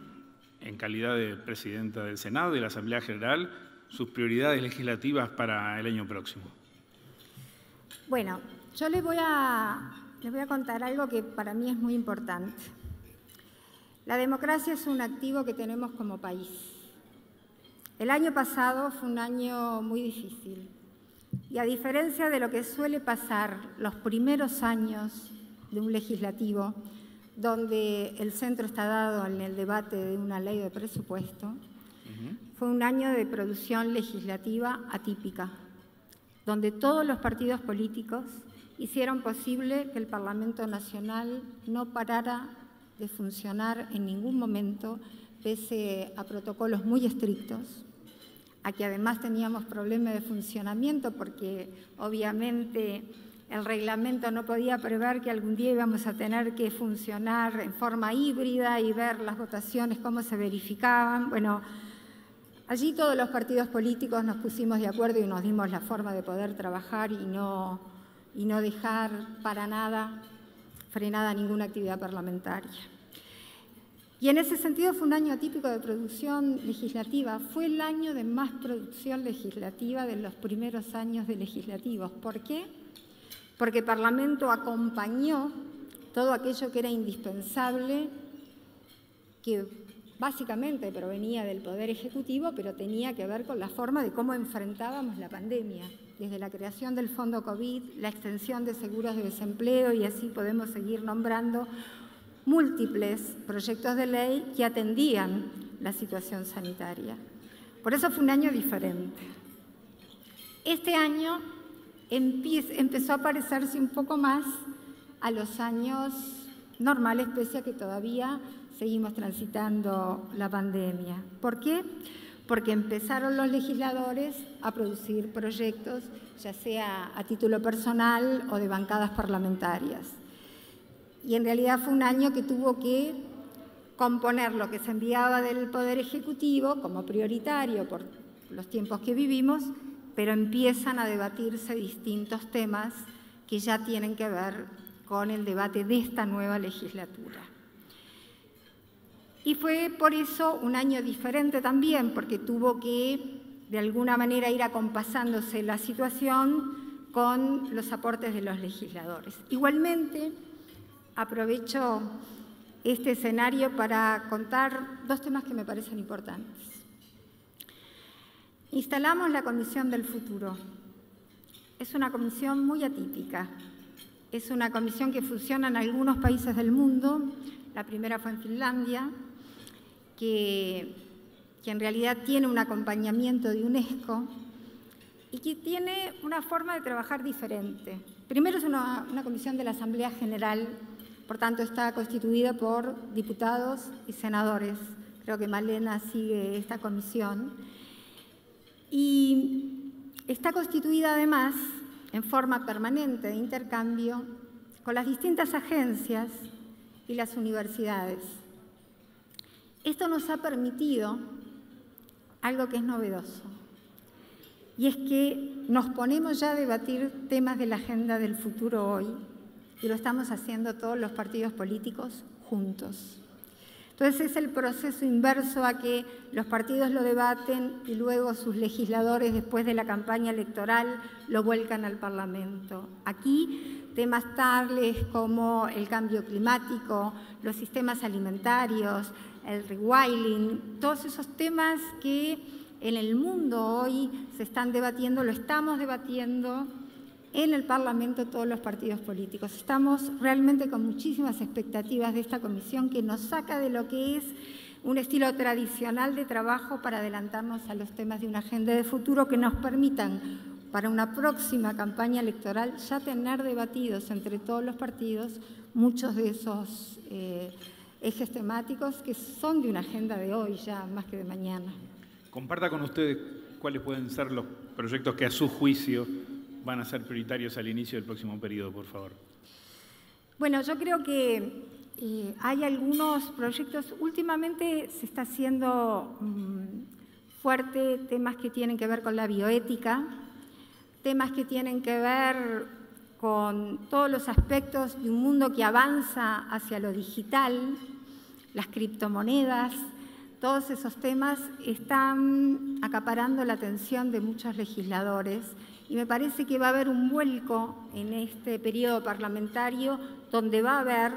en calidad de presidenta del Senado y de la Asamblea General, sus prioridades legislativas para el año próximo? Bueno, yo les voy a les voy a contar algo que para mí es muy importante. La democracia es un activo que tenemos como país. El año pasado fue un año muy difícil y a diferencia de lo que suele pasar los primeros años de un legislativo, donde el centro está dado en el debate de una ley de presupuesto, fue un año de producción legislativa atípica, donde todos los partidos políticos hicieron posible que el Parlamento Nacional no parara de funcionar en ningún momento, pese a protocolos muy estrictos, a que además teníamos problemas de funcionamiento porque obviamente el reglamento no podía prever que algún día íbamos a tener que funcionar en forma híbrida y ver las votaciones, cómo se verificaban. Bueno, allí todos los partidos políticos nos pusimos de acuerdo y nos dimos la forma de poder trabajar y no y no dejar para nada frenada ninguna actividad parlamentaria. Y en ese sentido fue un año atípico de producción legislativa. Fue el año de más producción legislativa de los primeros años de legislativos. ¿Por qué? Porque el Parlamento acompañó todo aquello que era indispensable, que básicamente provenía del Poder Ejecutivo, pero tenía que ver con la forma de cómo enfrentábamos la pandemia desde la creación del Fondo COVID, la extensión de seguros de desempleo y así podemos seguir nombrando múltiples proyectos de ley que atendían la situación sanitaria. Por eso fue un año diferente. Este año empezó a parecerse un poco más a los años normales, pese a que todavía seguimos transitando la pandemia. ¿Por qué? porque empezaron los legisladores a producir proyectos, ya sea a título personal o de bancadas parlamentarias. Y en realidad fue un año que tuvo que componer lo que se enviaba del Poder Ejecutivo como prioritario por los tiempos que vivimos, pero empiezan a debatirse distintos temas que ya tienen que ver con el debate de esta nueva legislatura. Y fue por eso un año diferente también, porque tuvo que de alguna manera ir acompasándose la situación con los aportes de los legisladores. Igualmente, aprovecho este escenario para contar dos temas que me parecen importantes. Instalamos la Comisión del Futuro. Es una comisión muy atípica. Es una comisión que funciona en algunos países del mundo. La primera fue en Finlandia, que, en realidad tiene un acompañamiento de UNESCO y que tiene una forma de trabajar diferente. Primero es una, una comisión de la Asamblea General, por tanto está constituida por diputados y senadores. Creo que Malena sigue esta comisión. Y está constituida además en forma permanente de intercambio con las distintas agencias y las universidades. Esto nos ha permitido algo que es novedoso, y es que nos ponemos ya a debatir temas de la agenda del futuro hoy, y lo estamos haciendo todos los partidos políticos juntos. Entonces es el proceso inverso a que los partidos lo debaten y luego sus legisladores después de la campaña electoral lo vuelcan al Parlamento. Aquí temas tales como el cambio climático, los sistemas alimentarios, el rewilding, todos esos temas que en el mundo hoy se están debatiendo, lo estamos debatiendo en el Parlamento todos los partidos políticos. Estamos realmente con muchísimas expectativas de esta comisión que nos saca de lo que es un estilo tradicional de trabajo para adelantarnos a los temas de una agenda de futuro que nos permitan para una próxima campaña electoral ya tener debatidos entre todos los partidos muchos de esos eh, ejes temáticos que son de una agenda de hoy ya más que de mañana. Comparta con ustedes cuáles pueden ser los proyectos que a su juicio van a ser prioritarios al inicio del próximo periodo, por favor? Bueno, yo creo que eh, hay algunos proyectos, últimamente se está haciendo mm, fuerte temas que tienen que ver con la bioética, temas que tienen que ver con todos los aspectos de un mundo que avanza hacia lo digital, las criptomonedas, todos esos temas están acaparando la atención de muchos legisladores y me parece que va a haber un vuelco en este periodo parlamentario donde va a haber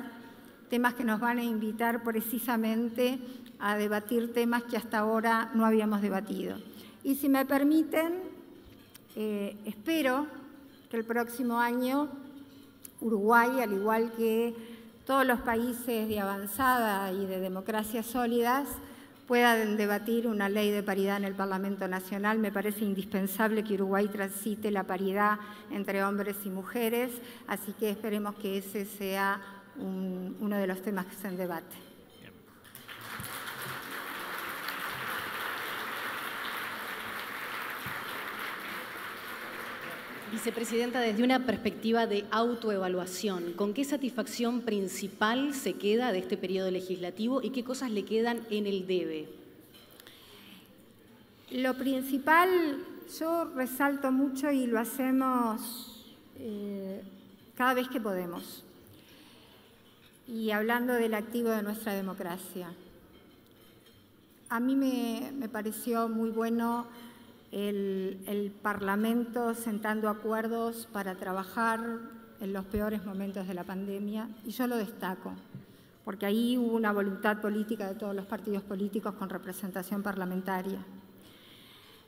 temas que nos van a invitar precisamente a debatir temas que hasta ahora no habíamos debatido. Y si me permiten, eh, espero que el próximo año Uruguay, al igual que todos los países de avanzada y de democracias sólidas, puedan debatir una ley de paridad en el Parlamento Nacional. Me parece indispensable que Uruguay transite la paridad entre hombres y mujeres, así que esperemos que ese sea uno de los temas que se en debate. Vicepresidenta, desde una perspectiva de autoevaluación, ¿con qué satisfacción principal se queda de este periodo legislativo y qué cosas le quedan en el debe? Lo principal, yo resalto mucho y lo hacemos eh, cada vez que podemos. Y hablando del activo de nuestra democracia. A mí me, me pareció muy bueno el, Parlamento sentando acuerdos para trabajar en los peores momentos de la pandemia, y yo lo destaco, porque ahí hubo una voluntad política de todos los partidos políticos con representación parlamentaria.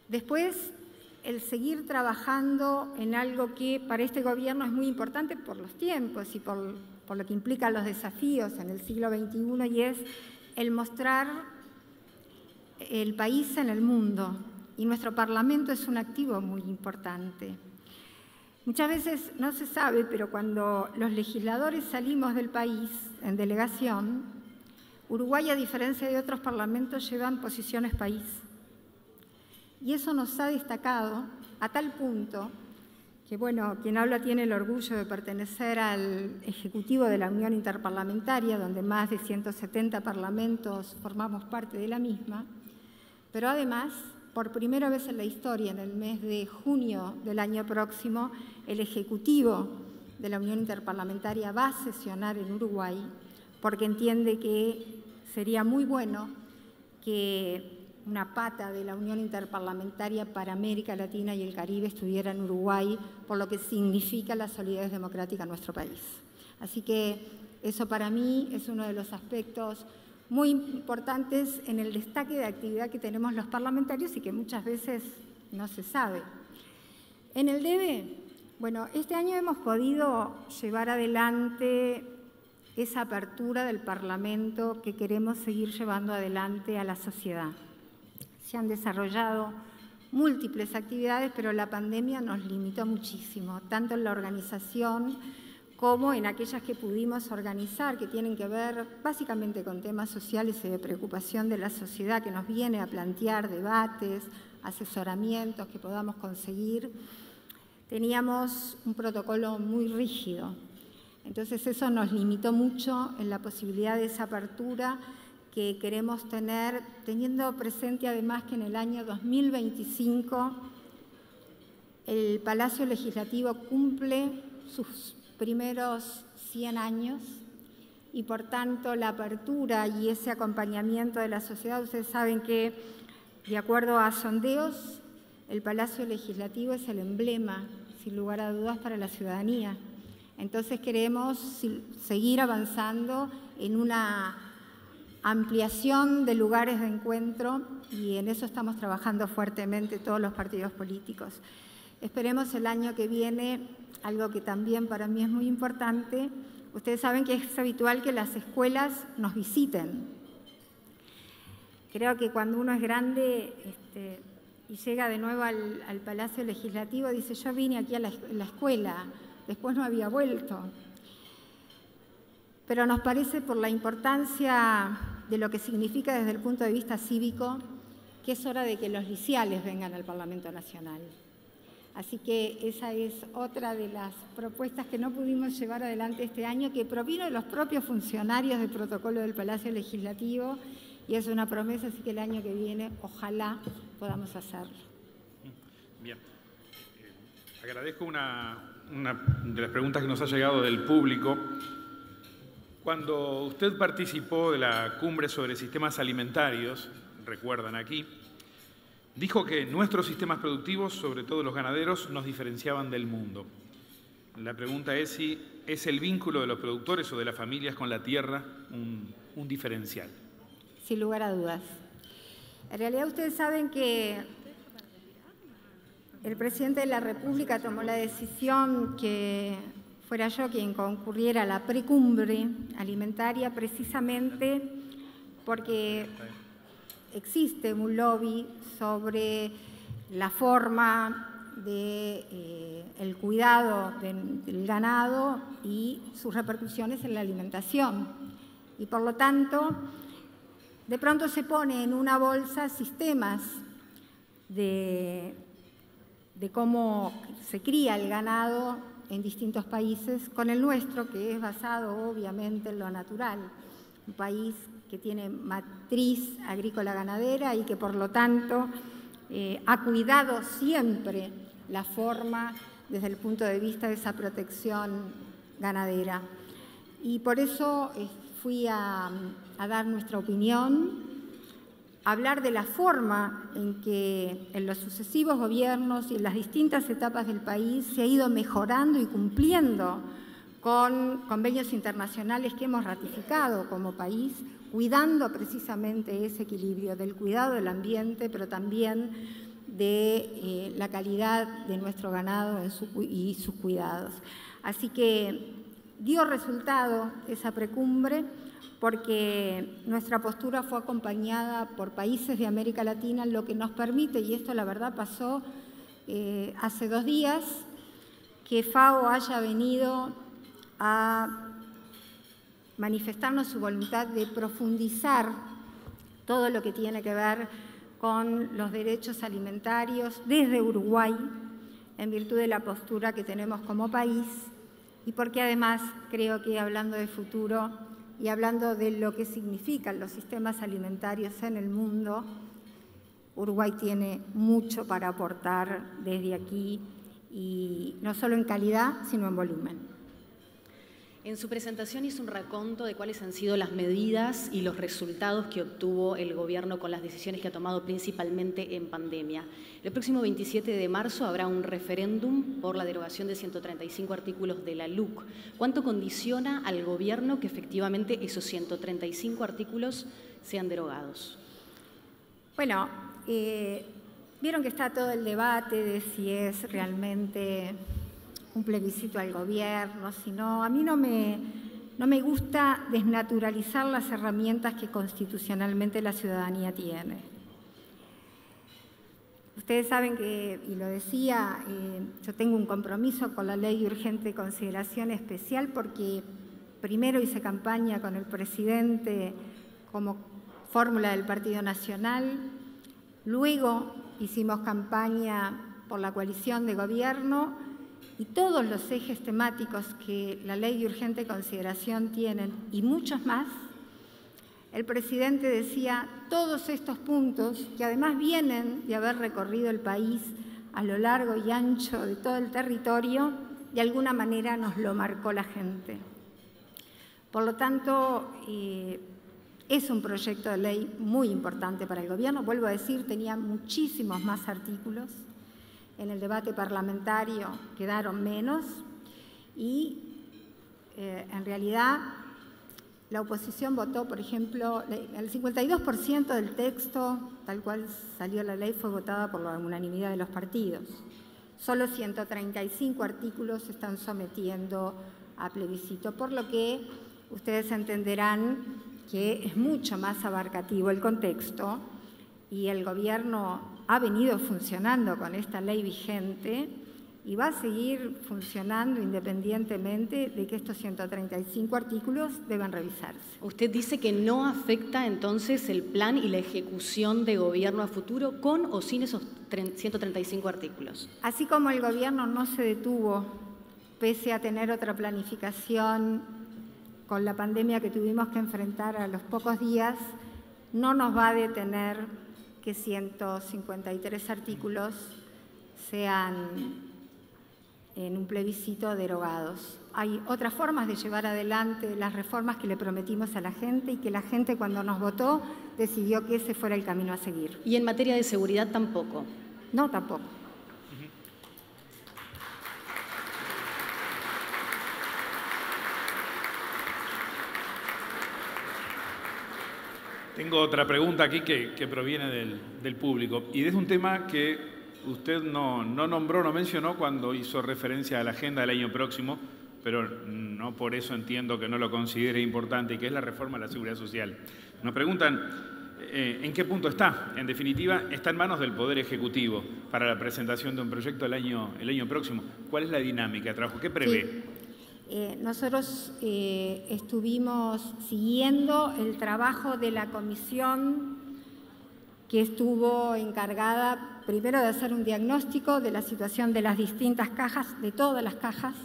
Después, el seguir trabajando en algo que para este gobierno es muy importante por los tiempos y por, por lo que implican los desafíos en el siglo XXI, y es el mostrar el país en el mundo, y nuestro Parlamento es un activo muy importante. Muchas veces no se sabe, pero cuando los legisladores salimos del país en delegación, Uruguay, a diferencia de otros parlamentos, llevan posiciones país. Y eso nos ha destacado a tal punto que, bueno, quien habla tiene el orgullo de pertenecer al Ejecutivo de la Unión Interparlamentaria, donde más de 170 parlamentos formamos parte de la misma, pero además por primera vez en la historia, en el mes de junio del año próximo, el Ejecutivo de la Unión Interparlamentaria va a sesionar en Uruguay porque entiende que sería muy bueno que una pata de la Unión Interparlamentaria para América Latina y el Caribe estuviera en Uruguay, por lo que significa la solidez democrática en nuestro país. Así que eso para mí es uno de los aspectos muy importantes en el destaque de actividad que tenemos los parlamentarios y que muchas veces no se sabe. En el DEBE, bueno, este año hemos podido llevar adelante esa apertura del Parlamento que queremos seguir llevando adelante a la sociedad. Se han desarrollado múltiples actividades, pero la pandemia nos limitó muchísimo, tanto en la organización como en aquellas que pudimos organizar, que tienen que ver básicamente con temas sociales y de preocupación de la sociedad, que nos viene a plantear debates, asesoramientos que podamos conseguir. Teníamos un protocolo muy rígido, entonces eso nos limitó mucho en la posibilidad de esa apertura que queremos tener, teniendo presente además que en el año 2025 el Palacio Legislativo cumple sus primeros 100 años y por tanto la apertura y ese acompañamiento de la sociedad, ustedes saben que de acuerdo a sondeos, el Palacio Legislativo es el emblema, sin lugar a dudas, para la ciudadanía. Entonces queremos seguir avanzando en una ampliación de lugares de encuentro y en eso estamos trabajando fuertemente todos los partidos políticos. Esperemos el año que viene algo que también para mí es muy importante. Ustedes saben que es habitual que las escuelas nos visiten. Creo que cuando uno es grande este, y llega de nuevo al, Palacio Legislativo, dice, yo vine aquí a la, la escuela, después no había vuelto. Pero nos parece por la importancia de lo que significa desde el punto de vista cívico que es hora de que los liciales vengan al Parlamento Nacional. Así que esa es otra de las propuestas que no pudimos llevar adelante este año, que provino de los propios funcionarios del protocolo del Palacio Legislativo y es una promesa, así que el año que viene ojalá podamos hacerlo. Bien. Eh, agradezco una, una de las preguntas que nos ha llegado del público. Cuando usted participó de la cumbre sobre sistemas alimentarios, recuerdan aquí, Dijo que nuestros sistemas productivos, sobre todo los ganaderos, nos diferenciaban del mundo. La pregunta es si es el vínculo de los productores o de las familias con la tierra un, diferencial. Sin lugar a dudas. En realidad ustedes saben que el presidente de la República tomó la decisión que fuera yo quien concurriera a la precumbre alimentaria precisamente porque existe un lobby sobre la forma del de, eh, cuidado del ganado y sus repercusiones en la alimentación. Y por lo tanto, de pronto se pone en una bolsa sistemas de, de cómo se cría el ganado en distintos países, con el nuestro, que es basado obviamente en lo natural, un país que tiene matriz agrícola ganadera y que por lo tanto eh, ha cuidado siempre la forma desde el punto de vista de esa protección ganadera. Y por eso eh, fui a, a dar nuestra opinión, hablar de la forma en que en los sucesivos gobiernos y en las distintas etapas del país se ha ido mejorando y cumpliendo con convenios internacionales que hemos ratificado como país, cuidando precisamente ese equilibrio del cuidado del ambiente, pero también de eh, la calidad de nuestro ganado y sus cuidados. Así que dio resultado esa precumbre porque nuestra postura fue acompañada por países de América Latina, lo que nos permite, y esto la verdad pasó eh, hace dos días, que FAO haya venido a manifestarnos su voluntad de profundizar todo lo que tiene que ver con los derechos alimentarios desde Uruguay, en virtud de la postura que tenemos como país y porque además creo que hablando de futuro y hablando de lo que significan los sistemas alimentarios en el mundo, Uruguay tiene mucho para aportar desde aquí y no solo en calidad, sino en volumen. En su presentación hizo un raconto de cuáles han sido las medidas y los resultados que obtuvo el gobierno con las decisiones que ha tomado principalmente en pandemia. El próximo 27 de marzo habrá un referéndum por la derogación de 135 artículos de la LUC. ¿Cuánto condiciona al gobierno que efectivamente esos 135 artículos sean derogados? Bueno, eh, vieron que está todo el debate de si es realmente un plebiscito al gobierno, sino a mí no me, no me gusta desnaturalizar las herramientas que constitucionalmente la ciudadanía tiene. Ustedes saben que, y lo decía, eh, yo tengo un compromiso con la ley de urgente consideración especial porque primero hice campaña con el presidente como fórmula del Partido Nacional, luego hicimos campaña por la coalición de gobierno y todos los ejes temáticos que la ley de urgente consideración tienen y muchos más el presidente decía todos estos puntos, que además vienen de haber recorrido el país a lo largo y ancho de todo el territorio, de alguna manera nos lo marcó la gente. Por lo tanto, eh, es un proyecto de ley muy importante para el gobierno. Vuelvo a decir, tenía muchísimos más artículos. En el debate parlamentario quedaron menos y eh, en realidad la oposición votó, por ejemplo, el 52% del texto, tal cual salió la ley, fue votada por la unanimidad de los partidos. Solo 135 artículos se están sometiendo a plebiscito, por lo que ustedes entenderán que es mucho más abarcativo el contexto y el Gobierno ha venido funcionando con esta ley vigente y va a seguir funcionando independientemente de que estos 135 artículos deban revisarse. Usted dice que no afecta entonces el plan y la ejecución de gobierno a futuro con o sin esos 135 artículos. Así como el gobierno no se detuvo pese a tener otra planificación con la pandemia que tuvimos que enfrentar a los pocos días, no nos va a detener que 153 artículos sean en un plebiscito derogados. Hay otras formas de llevar adelante las reformas que le prometimos a la gente y que la gente cuando nos votó decidió que ese fuera el camino a seguir. ¿Y en materia de seguridad tampoco? No, tampoco. Tengo otra pregunta aquí que, proviene del, público y es un tema que usted no, nombró, no mencionó cuando hizo referencia a la agenda del año próximo, pero no por eso entiendo que no lo considere importante, y que es la reforma de la seguridad social. Nos preguntan eh, en qué punto está. En definitiva, está en manos del Poder Ejecutivo para la presentación de un proyecto el año, el año próximo. ¿Cuál es la dinámica de trabajo? ¿Qué prevé? Eh, nosotros eh, estuvimos siguiendo el trabajo de la comisión que estuvo encargada primero de hacer un diagnóstico de la situación de las distintas cajas, de todas las cajas,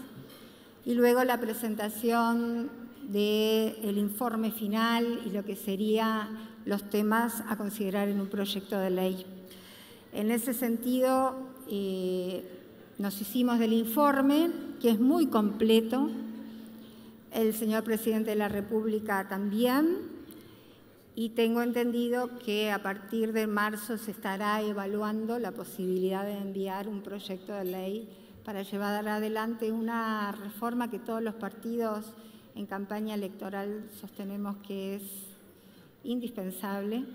y luego la presentación del informe final y lo que serían los temas a considerar en un proyecto de ley. En ese sentido, eh, nos hicimos del informe, que es muy completo, el señor presidente de la República también, y tengo entendido que a partir de marzo se estará evaluando la posibilidad de enviar un proyecto de ley para llevar adelante una reforma que todos los partidos en campaña electoral sostenemos que es indispensable,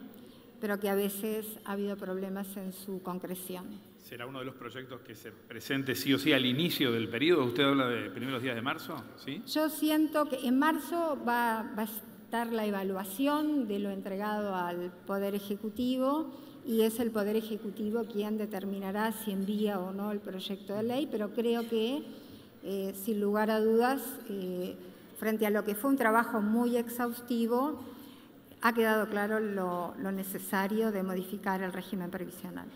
pero que a veces ha habido problemas en su concreción. ¿Será uno de los proyectos que se presente sí o sí al inicio del periodo? ¿Usted habla de primeros días de marzo? ¿Sí? Yo siento que en marzo va, va, la evaluación de lo entregado al Poder Ejecutivo y es el Poder Ejecutivo quien determinará si envía o no el proyecto de ley, pero creo que, eh, sin lugar a dudas, eh, frente a lo que fue un trabajo muy exhaustivo, ha quedado claro lo necesario de modificar el régimen previsional.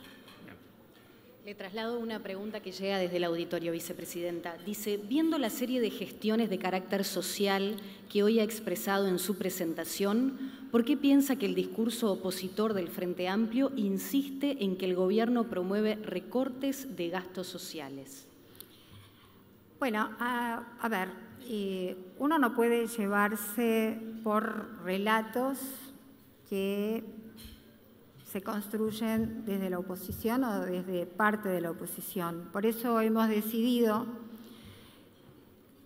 Le traslado una pregunta que llega desde el auditorio, vicepresidenta. Dice, viendo la serie de gestiones de carácter social que hoy ha expresado en su presentación, ¿por qué piensa que el discurso opositor del Frente Amplio insiste en que el gobierno promueve recortes de gastos sociales? Bueno, a, ver, eh, uno no puede llevarse por relatos que se construyen desde la oposición o desde parte de la oposición. Por eso hemos decidido,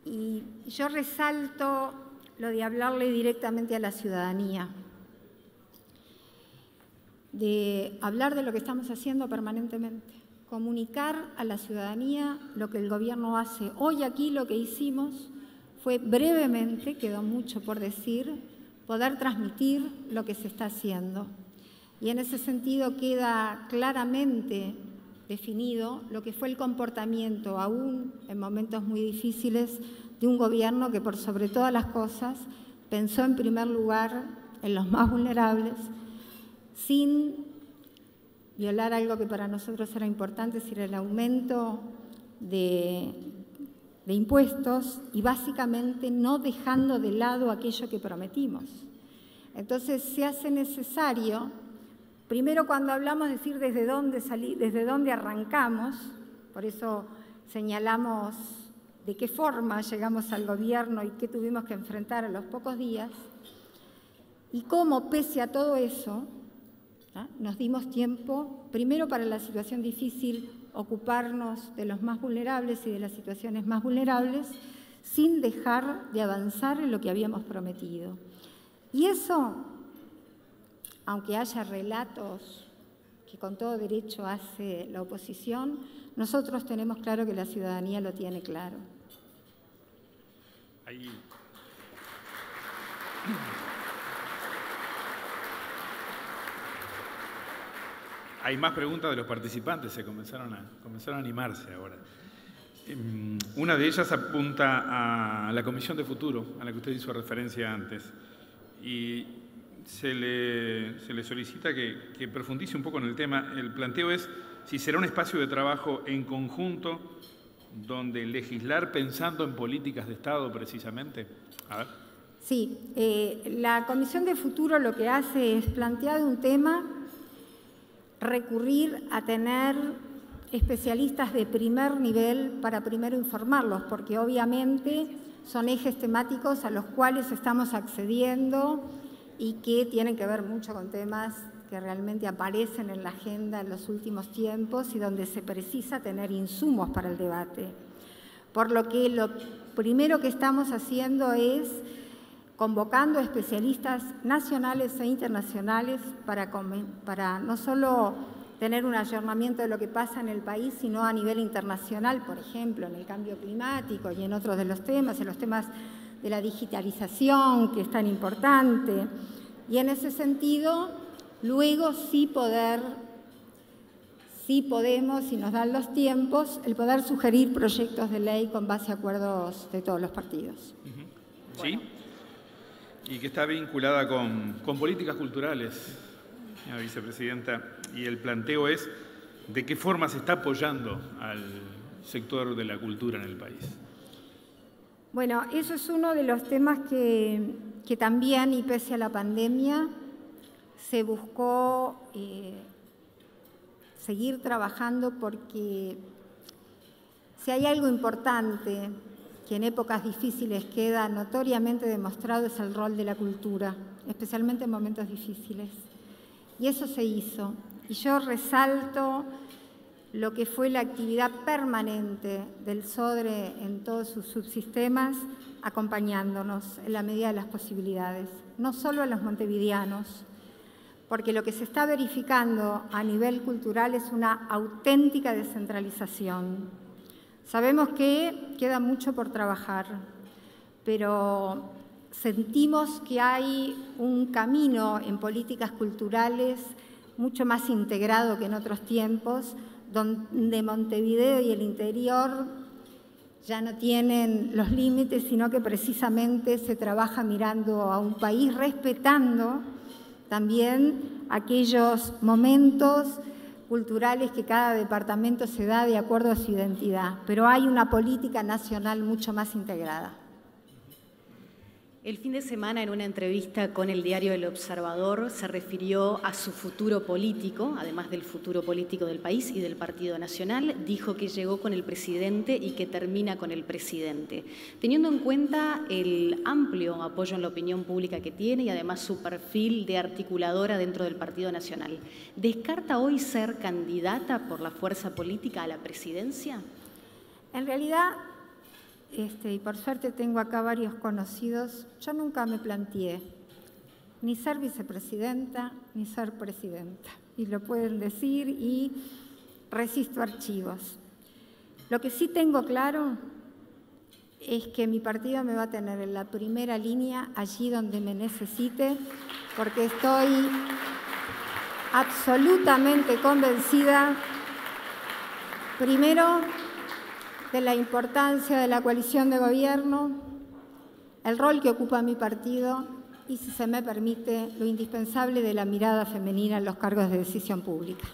y yo resalto lo de hablarle directamente a la ciudadanía, de hablar de lo que estamos haciendo permanentemente, comunicar a la ciudadanía lo que el gobierno hace. Hoy aquí lo que hicimos fue brevemente, quedó mucho por decir, poder transmitir lo que se está haciendo. Y en ese sentido queda claramente definido lo que fue el comportamiento, aún en momentos muy difíciles, de un gobierno que por sobre todas las cosas pensó en primer lugar en los más vulnerables, sin violar algo que para nosotros era importante, es decir, el aumento de, de impuestos y básicamente no dejando de lado aquello que prometimos. Entonces se hace necesario, primero cuando hablamos, decir desde dónde, salí, desde dónde arrancamos, por eso señalamos de qué forma llegamos al gobierno y qué tuvimos que enfrentar a los pocos días, y cómo pese a todo eso, nos dimos tiempo, primero para la situación difícil, ocuparnos de los más vulnerables y de las situaciones más vulnerables, sin dejar de avanzar en lo que habíamos prometido. Y eso, aunque haya relatos que con todo derecho hace la oposición, nosotros tenemos claro que la ciudadanía lo tiene claro. Hay más preguntas de los participantes, se comenzaron a, comenzaron a animarse ahora. Em, una de ellas apunta a la Comisión de Futuro, a la que usted hizo referencia antes, y se le, se le solicita que, que, profundice un poco en el tema. El planteo es si será un espacio de trabajo en conjunto donde legislar pensando en políticas de Estado precisamente. A ver. Sí, eh, la Comisión de Futuro lo que hace es plantear un tema recurrir a tener especialistas de primer nivel para primero informarlos, porque obviamente son ejes temáticos a los cuales estamos accediendo y que tienen que ver mucho con temas que realmente aparecen en la agenda en los últimos tiempos y donde se precisa tener insumos para el debate. Por lo que lo primero que estamos haciendo es convocando especialistas nacionales e internacionales para, para no solo tener un ayornamiento de lo que pasa en el país, sino a nivel internacional, por ejemplo, en el cambio climático y en otros de los temas, en los temas de la digitalización, que es tan importante. Y en ese sentido, luego sí poder, sí podemos, si nos dan los tiempos, el poder sugerir proyectos de ley con base a acuerdos de todos los partidos. ¿Sí? y que está vinculada con, políticas culturales, señora vicepresidenta, y el planteo es de qué forma se está apoyando al sector de la cultura en el país. Bueno, eso es uno de los temas que, también, y pese a la pandemia, se buscó eh, seguir trabajando porque si hay algo importante que en épocas difíciles queda notoriamente demostrado es el rol de la cultura, especialmente en momentos difíciles. Y eso se hizo. Y yo resalto lo que fue la actividad permanente del SODRE en todos sus subsistemas, acompañándonos en la medida de las posibilidades, no solo a los montevideanos, porque lo que se está verificando a nivel cultural es una auténtica descentralización. Sabemos que queda mucho por trabajar, pero sentimos que hay un camino en políticas culturales mucho más integrado que en otros tiempos, donde Montevideo y el interior ya no tienen los límites, sino que precisamente se trabaja mirando a un país, respetando también aquellos momentos culturales que cada departamento se da de acuerdo a su identidad, pero hay una política nacional mucho más integrada. El fin de semana, en una entrevista con el diario El Observador, se refirió a su futuro político, además del futuro político del país y del Partido Nacional. Dijo que llegó con el presidente y que termina con el presidente. Teniendo en cuenta el amplio apoyo en la opinión pública que tiene y además su perfil de articuladora dentro del Partido Nacional, ¿descarta hoy ser candidata por la fuerza política a la presidencia? En realidad, este, y por suerte tengo acá varios conocidos, yo nunca me planteé ni ser vicepresidenta ni ser presidenta. Y lo pueden decir y resisto archivos. Lo que sí tengo claro es que mi partido me va a tener en la primera línea allí donde me necesite, porque estoy absolutamente convencida, primero, de la importancia de la coalición de gobierno, el rol que ocupa mi partido y, si se me permite, lo indispensable de la mirada femenina en los cargos de decisión pública.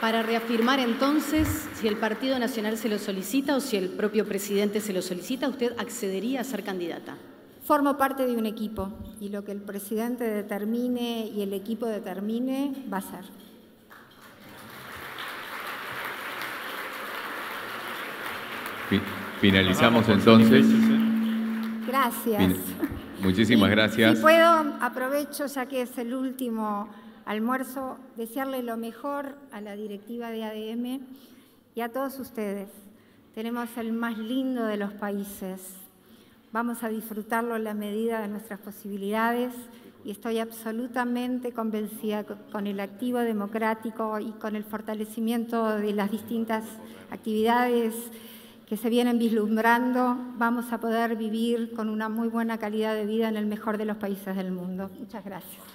Para reafirmar entonces, si el Partido Nacional se lo solicita o si el propio presidente se lo solicita, ¿usted accedería a ser candidata? Formo parte de un equipo y lo que el presidente determine y el equipo determine va a ser. Finalizamos entonces. Gracias. Muchísimas gracias. Si puedo, aprovecho ya que es el último almuerzo, desearle lo mejor a la directiva de ADM y a todos ustedes. Tenemos el más lindo de los países. Vamos a disfrutarlo en la medida de nuestras posibilidades y estoy absolutamente convencida con el activo democrático y con el fortalecimiento de las distintas actividades que se vienen vislumbrando, vamos a poder vivir con una muy buena calidad de vida en el mejor de los países del mundo. Muchas gracias.